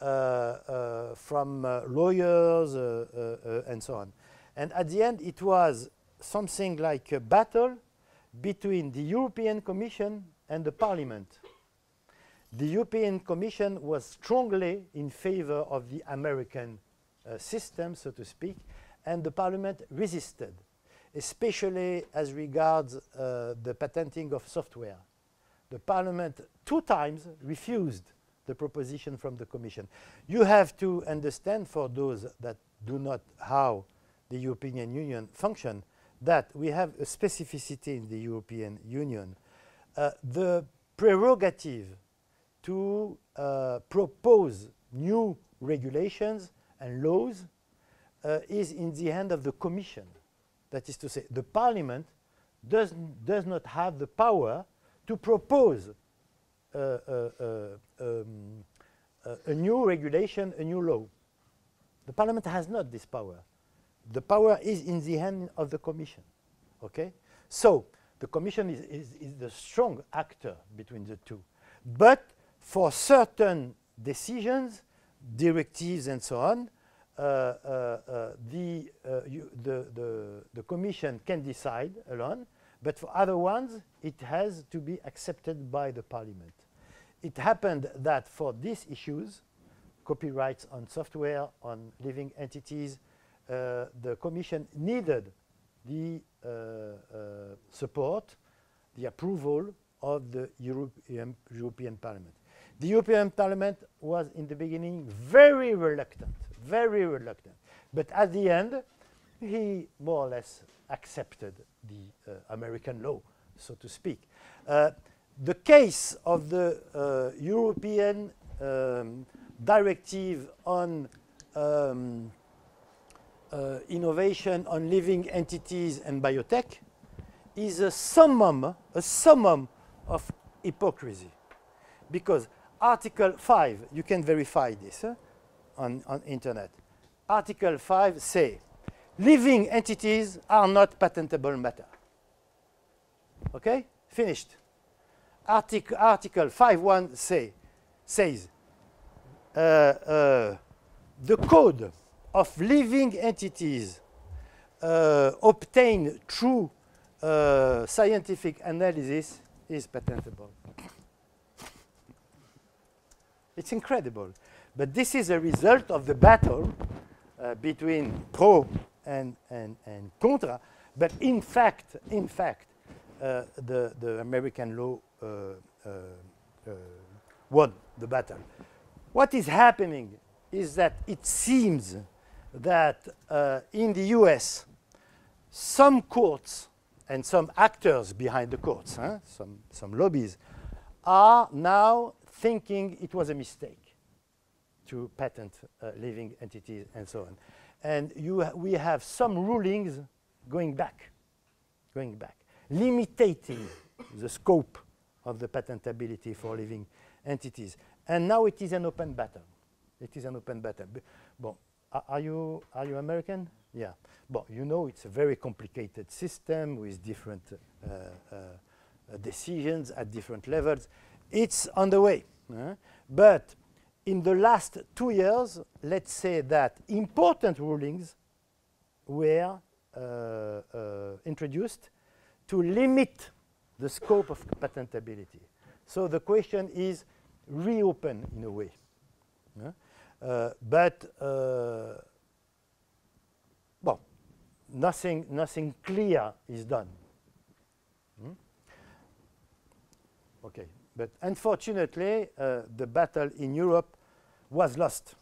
uh, uh, from uh, lawyers uh, uh, uh, and so on. And at the end, it was something like a battle between the European Commission and the Parliament. The European Commission was strongly in favor of the American uh, system, so to speak, and the Parliament resisted, especially as regards uh, the patenting of software. The Parliament two times refused the proposition from the Commission. You have to understand, for those that do not how the European Union function, that we have a specificity in the European Union. Uh, the prerogative to uh, propose new regulations and laws uh, is in the hand of the Commission. That is to say, the Parliament does, does not have the power to propose uh, uh, uh, um, uh, a new regulation, a new law. The Parliament has not this power. The power is in the hand of the Commission. Okay? So the Commission is, is, is the strong actor between the two. But for certain decisions, directives, and so on, the, uh, you, the, the, the Commission can decide alone, but for other ones, it has to be accepted by the Parliament. It happened that for these issues, copyrights on software, on living entities, uh, the Commission needed the uh, uh, support, the approval of the European Parliament. The European Parliament was in the beginning very reluctant, very reluctant. But at the end, he more or less accepted the uh, American law, so to speak. Uh, the case of the uh, European um, directive on um, uh, innovation on living entities and biotech is a summum, a summum of hypocrisy. Because Article 5, you can verify this huh, on, on internet. Article 5 say, living entities are not patentable matter. Okay? Finished. Artic Article 5.1 say, says, uh, uh, the code of living entities uh, obtained through uh, scientific analysis is patentable. it's incredible. But this is a result of the battle uh, between pro and, and, and contra. But in fact, in fact, uh, the, the American law uh, uh, uh, won the battle. What is happening is that it seems that in the US, some courts and some actors behind the courts, huh, some, some lobbies, are now thinking it was a mistake to patent uh, living entities and so on. And you we have some rulings going back, going back, limiting the scope of the patentability for living entities. And now it is an open battle. It is an open battle. B bon, are you, are you American? Yeah. Well, you know it's a very complicated system with different uh, uh, decisions at different levels. It's on the way. Uh, but in the last two years, let's say that important rulings were uh, uh, introduced to limit the scope of patentability. So the question is reopen in a way. Uh, but uh, well, nothing, nothing clear is done. Hmm? Okay, but unfortunately, uh, the battle in Europe was lost.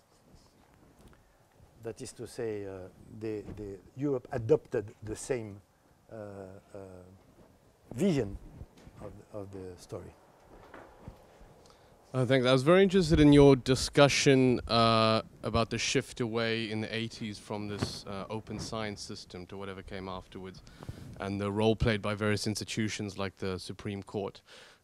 That is to say, uh, the, the Europe adopted the same uh, uh, vision of the, of the story. Uh, thanks. I was very interested in your discussion uh, about the shift away in the 80s from this uh, open science system to whatever came afterwards, and the role played by various institutions like the Supreme Court.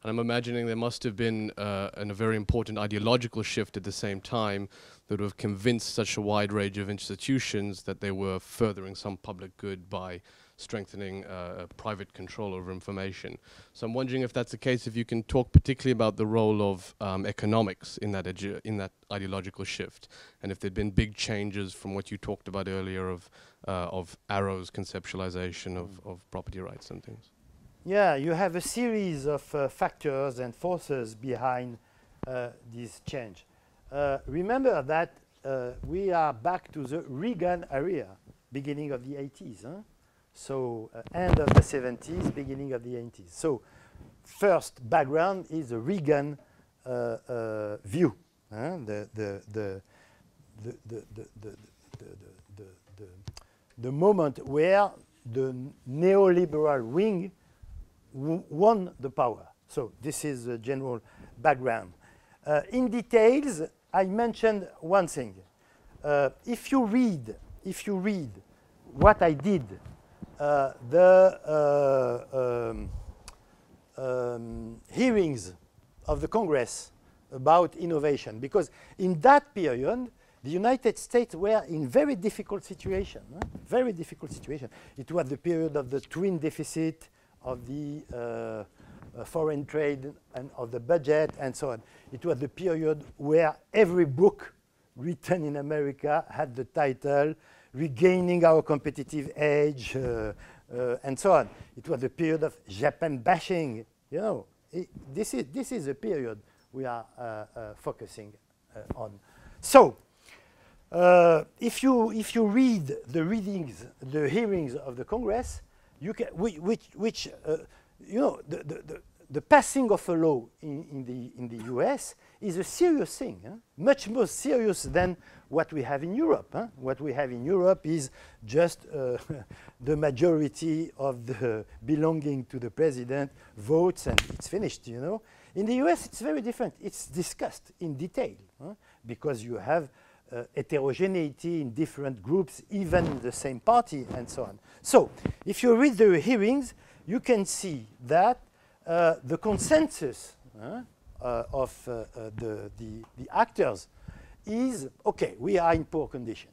And I'm imagining there must have been uh, an, a very important ideological shift at the same time that would have convinced such a wide range of institutions that they were furthering some public good by strengthening uh, private control over information. So I'm wondering if that's the case, if you can talk particularly about the role of um, economics in that, in that ideological shift, and if there'd been big changes from what you talked about earlier of, uh, of Arrow's conceptualization of, of property rights and things. Yeah, you have a series of uh, factors and forces behind uh, this change. Uh, remember that uh, we are back to the Reagan era, beginning of the 80s. Huh? So uh, end of the 70s, beginning of the 80s. So first background is the Reagan uh, uh, view, huh? the, the, the, the, the, the, the, the moment where the neoliberal wing won the power. So this is the general background. Uh, in details, I mentioned one thing. Uh, if you read, if you read what I did uh, the uh, um, um, hearings of the Congress about innovation, because in that period, the United States were in very difficult situation, very difficult situation. It was the period of the twin deficit, of the uh, uh, foreign trade and of the budget and so on. It was the period where every book written in America had the title regaining our competitive edge, uh, uh, and so on. It was the period of Japan bashing. You know, it, this is this is a period we are uh, uh, focusing on. So, if you if you read the readings, the hearings of the Congress, you can which which, which you know the, the, the the passing of a law in, in, the, in the US is a serious thing, huh? much more serious than what we have in Europe. Huh? What we have in Europe is just uh, the majority of the belonging to the president votes and it's finished, you know. In the US, it's very different. It's discussed in detail huh? because you have uh, heterogeneity in different groups, even the same party, and so on. So, if you read the hearings, you can see that uh, the consensus uh, of uh, uh, the, the, the, actors is okay, we are in poor conditions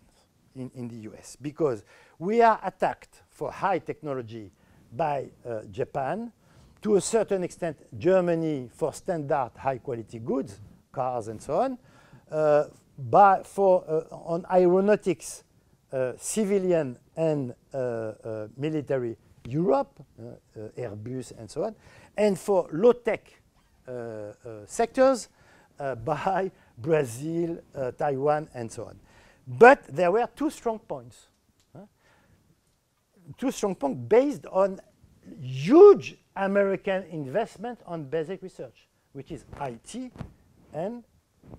in, in the US because we are attacked for high technology by uh, Japan, to a certain extent, Germany for standard high quality goods, cars and so on, uh, by, for, uh, on aeronautics, uh, civilian and uh, military Europe, Airbus and so on, and for low-tech sectors by Brazil, Taiwan, and so on. But there were two strong points. Two strong points based on huge American investment on basic research, which is IT and uh, uh,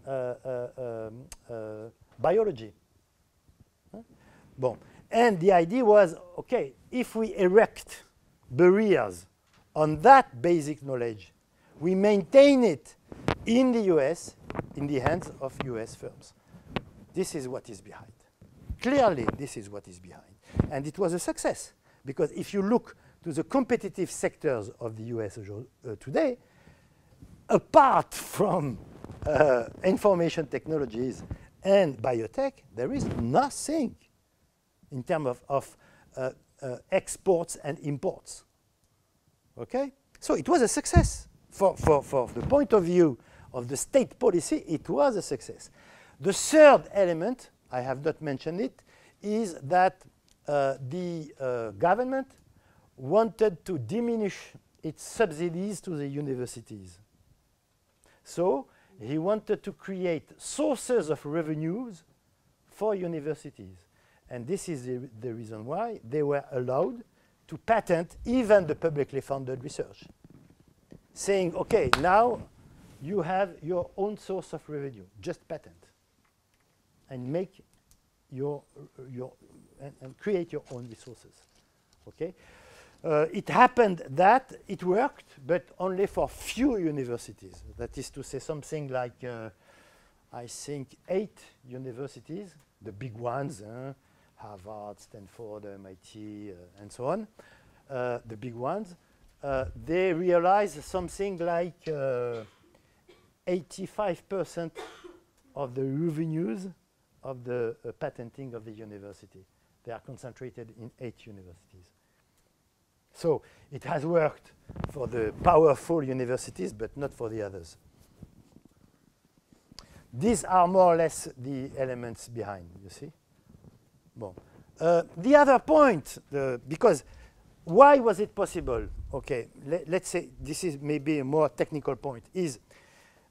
um, uh, biology. Huh? Bon. And the idea was, okay, if we erect barriers on that basic knowledge, we maintain it in the US, in the hands of US firms. This is what is behind. Clearly, this is what is behind. And it was a success, because if you look to the competitive sectors of the US uh, today, apart from uh, information technologies and biotech, there is nothing in terms of, of uh, uh, exports and imports. Okay? So it was a success. For, for, for the point of view of the state policy, it was a success. The third element, I have not mentioned it, is that uh, the uh, government wanted to diminish its subsidies to the universities. So he wanted to create sources of revenues for universities. And this is the, the reason why they were allowed to patent even the publicly funded research, saying, okay, now you have your own source of revenue, just patent, and make your, your and, and create your own resources. Okay? Uh, it happened that it worked, but only for few universities. That is to say something like, uh, I think, eight universities, the big ones, uh, Harvard, Stanford, MIT, uh, and so on, uh, the big ones, uh, they realized something like 85% of the revenues of the patenting of the university. They are concentrated in eight universities. So it has worked for the powerful universities, but not for the others. These are more or less the elements behind, you see. Bon. Uh, the other point, the, because why was it possible? Okay, le let's say this is maybe a more technical point, is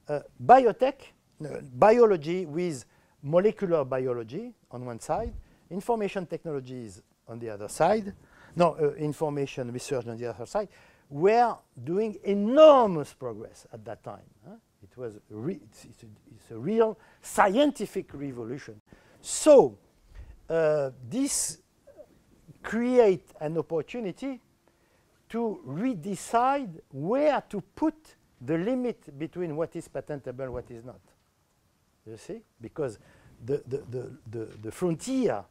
uh, biotech, uh, biology with molecular biology on one side, information technologies on the other side, no, uh, information research on the other side, were doing enormous progress at that time. Huh? It was it's, it's, a, it's, a, real scientific revolution. So uh, this create an opportunity to redecide where to put the limit between what is patentable and what is not. You see? Because the, the, the, the, the frontier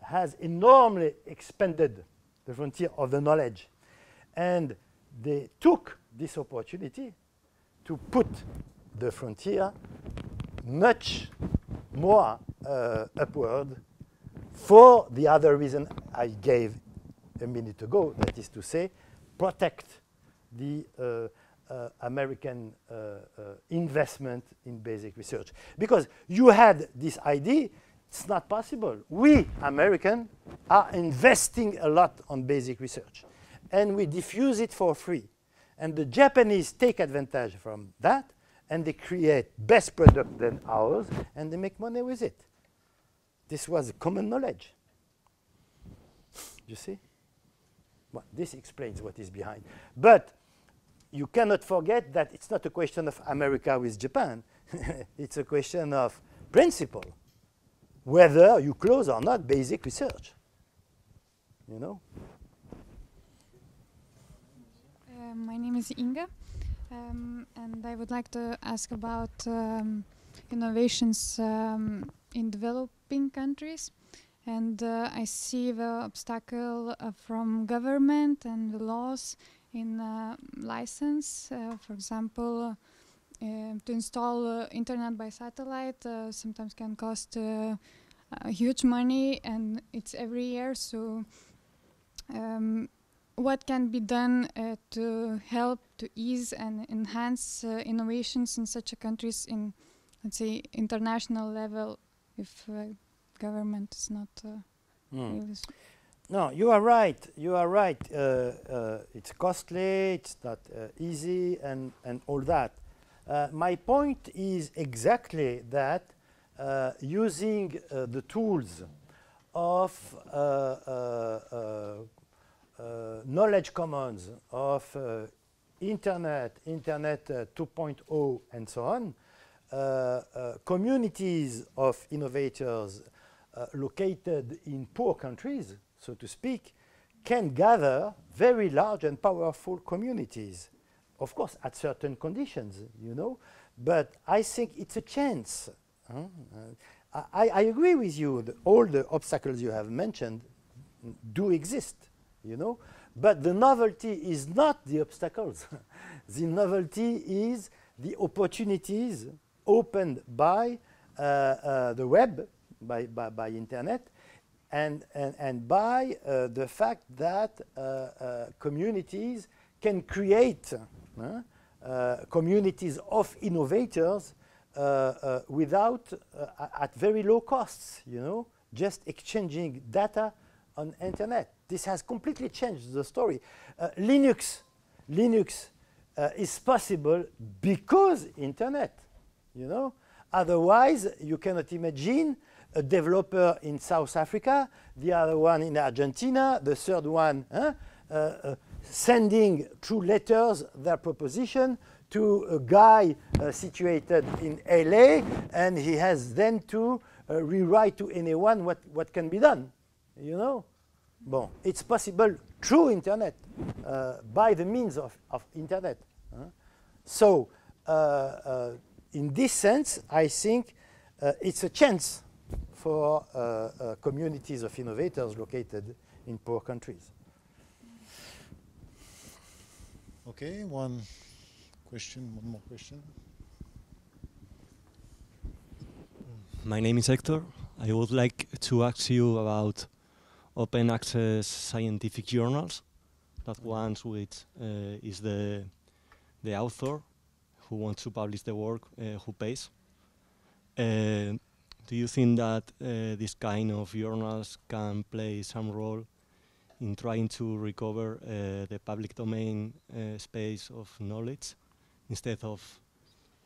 has enormously expanded the frontier of the knowledge. And they took this opportunity to put the frontier much more uh, upward for the other reason I gave a minute ago, that is to say, protect the uh, uh, American uh, uh, investment in basic research. Because you had this idea it's not possible. We, Americans, are investing a lot on basic research. And we diffuse it for free. And the Japanese take advantage from that, and they create best product than ours, and they make money with it. This was common knowledge. You see? Well, this explains what is behind. But you cannot forget that it's not a question of America with Japan. it's a question of principle, whether you close or not basic research. You know? Uh, my name is Inga, um, and I would like to ask about um, innovations um, in developing countries. And uh, I see the obstacle uh, from government and the laws in uh, license. Uh, for example, to install internet by satellite sometimes can cost huge money, and it's every year. So um, what can be done uh, to help to ease and enhance uh, innovations in such a countries in let's say international level if uh, government is not mm. really no you are right you are right uh, uh, it's costly it's not uh, easy and and all that Uh, my point is exactly that uh, using uh, the tools of uh, knowledge commons of uh, internet, internet uh, 2.0 and so on, communities of innovators located in poor countries, so to speak, can gather very large and powerful communities. Of course, at certain conditions, you know, but I think it's a chance. Huh? Uh, I, I, agree with you. all the obstacles you have mentioned do exist you know. But the novelty is not the obstacles. the novelty is the opportunities opened by uh, uh, the web, by, by, by, internet, and, and, and by uh, the fact that uh, uh, communities can create communities of innovators without, at very low costs, you know, just exchanging data on internet. This has completely changed the story. Uh, Linux, Linux uh, is possible because internet, you know. Otherwise, you cannot imagine a developer in South Africa, the other one in Argentina, the third one huh, uh, uh sending through letters their proposition to a guy uh, situated in LA, and he has then to uh, rewrite to anyone what, what can be done, you know. Bon, it's possible through internet, uh, by the means of, of internet. Uh. So, uh, in this sense, I think uh, it's a chance for uh, uh, communities of innovators located in poor countries. Okay, one question, one more question. My name is Hector. I would like to ask you about open access scientific journals. That one which uh, is the the author who wants to publish the work uh, who pays. Uh, do you think that uh, this kind of journals can play some role in trying to recover uh, the public domain uh, space of knowledge instead of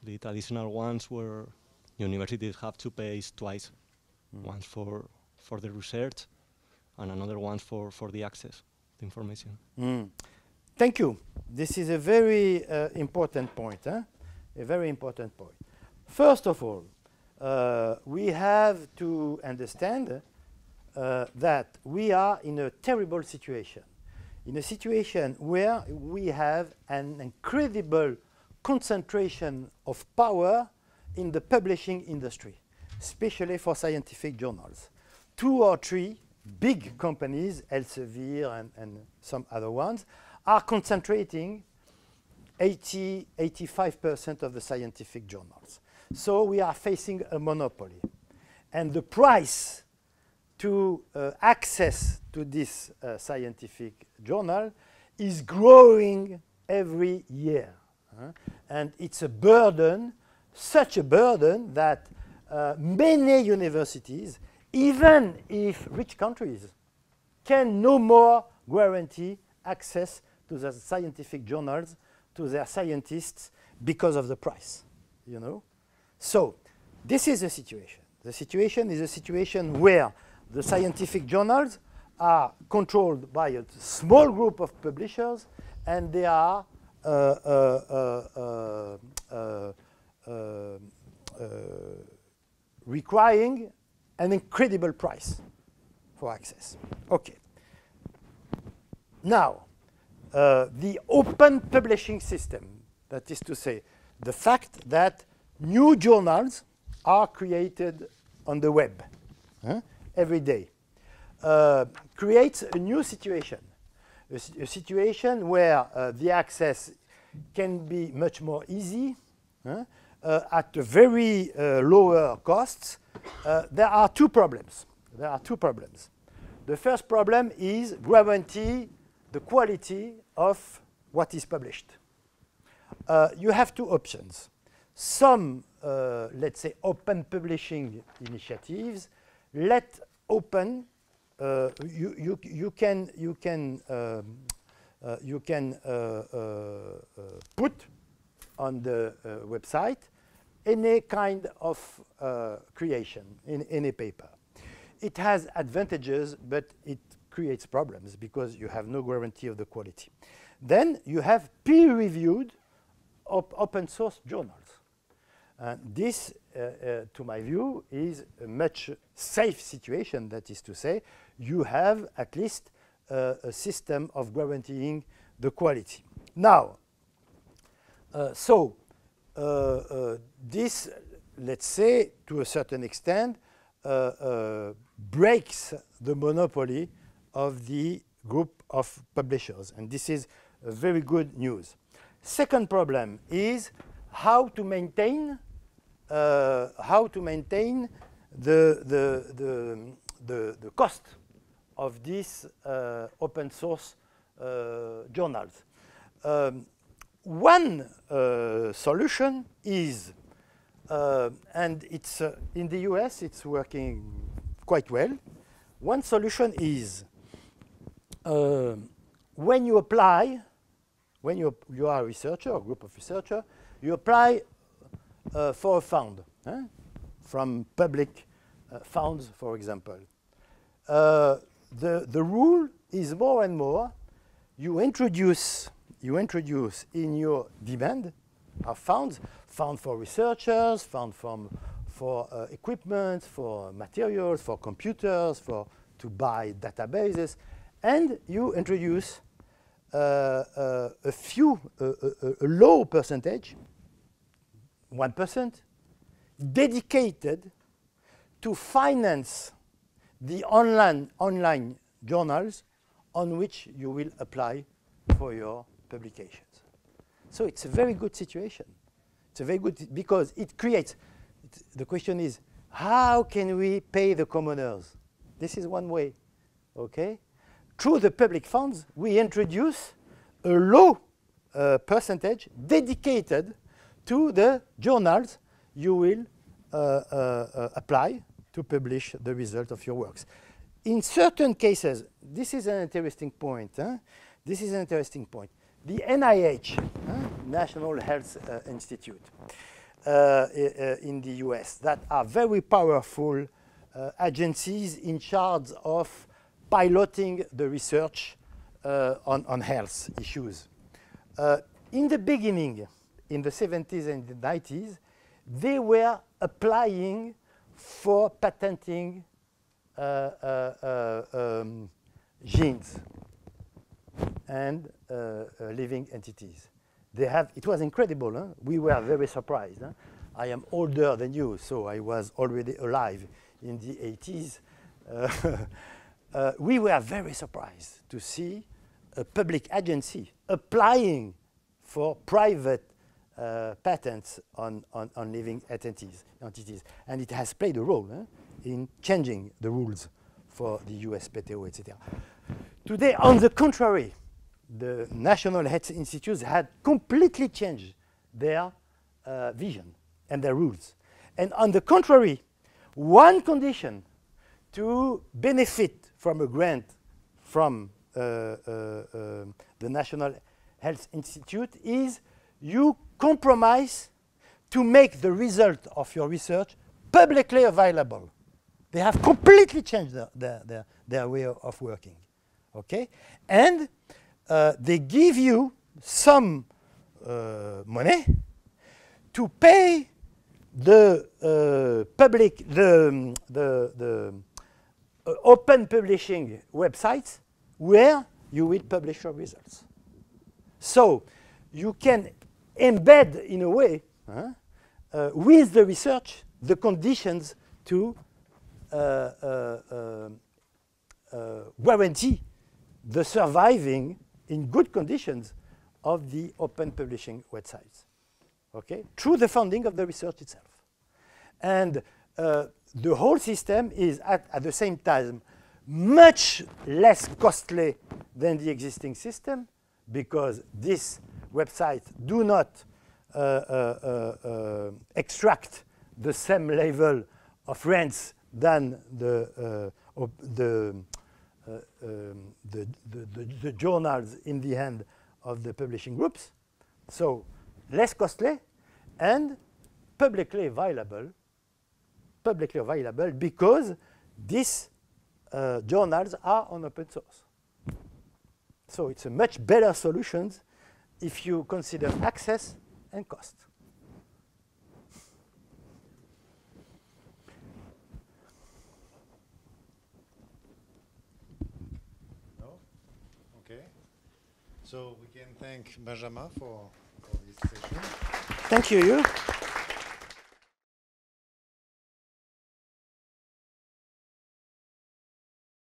the traditional ones where universities have to pay twice, mm. once for for the research and another one for, for the access to information. Mm. Thank you. This is a very uh, important point, huh? a very important point. First of all, uh, we have to understand uh, that we are in a terrible situation, in a situation where we have an incredible concentration of power in the publishing industry, especially for scientific journals. Two or three big companies, Elsevier and, and some other ones, are concentrating 80, 85% of the scientific journals. So we are facing a monopoly. And the price to uh, access to this uh, scientific journal is growing every year. Uh, and it's a burden, such a burden that uh, many universities even if rich countries can no more guarantee access to the scientific journals to their scientists because of the price, you know? So this is the situation. The situation is a situation where the scientific journals are controlled by a small group of publishers and they are uh, uh, uh, uh, uh, uh, requiring an incredible price for access. Okay. Now, uh, the open publishing system, that is to say, the fact that new journals are created on the web huh, every day, uh, creates a new situation, a situation where uh, the access can be much more easy huh, uh, at a very uh, lower costs. Uh, there are two problems. There are two problems. The first problem is guarantee the quality of what is published. Uh, you have two options. Some, let's say, open publishing initiatives let open. Uh, you, you, you can you can um, uh, you can uh, uh, uh, put on the website any kind of creation in any paper. It has advantages, but it creates problems because you have no guarantee of the quality. Then you have peer-reviewed op open source journals. And this, uh, uh, to my view, is a much safe situation. That is to say, you have at least uh, a system of guaranteeing the quality. Now, uh, so uh, uh, this, let's say, to a certain extent, uh, uh, breaks the monopoly of the group of publishers, and this is uh, very good news. Second problem is how to maintain uh, how to maintain the the the the, the cost of these uh, open source uh, journals. Um, one uh, solution is, uh, and it's uh, in the US, it's working quite well. One solution is when you apply, when you, you are a researcher, a group of researchers, you apply uh, for a fund huh, from public uh, funds, for example. Uh, the, the rule is more and more you introduce you introduce in your demand of funds, fund for researchers, fund from, for uh, equipment, for materials, for computers, for to buy databases, and you introduce uh, uh, a few, a, a, a low percentage, 1%, dedicated to finance the online, online journals on which you will apply for your publications. So it's a very good situation. It's a very good because it creates. It, the question is, how can we pay the commoners? This is one way. Okay, through the public funds, we introduce a low uh, percentage dedicated to the journals you will uh, uh, apply to publish the result of your works. In certain cases, this is an interesting point. huh? This is an interesting point. The NIH, huh, National Health uh, Institute, uh, uh, in the US, that are very powerful agencies in charge of piloting the research on, on health issues. In the beginning, in the 70s and the 90s, they were applying for patenting uh, uh, uh, um, genes and uh, uh, living entities. They have, it was incredible. Huh? We were very surprised. Huh? I am older than you, so I was already alive in the 80s. Uh, uh, we were very surprised to see a public agency applying for private uh, patents on, on, on living entities, entities. And it has played a role huh, in changing the rules for the USPTO, etc. Today, on the contrary, the National Health Institutes had completely changed their uh, vision and their rules. And on the contrary, one condition to benefit from a grant from uh, uh, um, the National Health Institute is you compromise to make the result of your research publicly available. They have completely changed their, their, their, their way of, working. Okay? And uh, they give you some uh, money to pay the uh, public, the, the, the uh, open publishing websites where you will publish your results. So you can embed in a way huh, uh, with the research the conditions to uh, uh, um, uh, guarantee the surviving in good conditions of the open publishing websites, okay, through the funding of the research itself. And uh, the whole system is at, at the same time much less costly than the existing system because these websites do not uh, uh, uh, extract the same level of rents than the, op- the, um, the, the, the, the journals in the hand of the publishing groups. So less costly and publicly available, publicly available because these journals are on open source. So it's a much better solution if you consider access and cost. No? Okay. So we can thank Benjamin for, for this session. Thank you. you.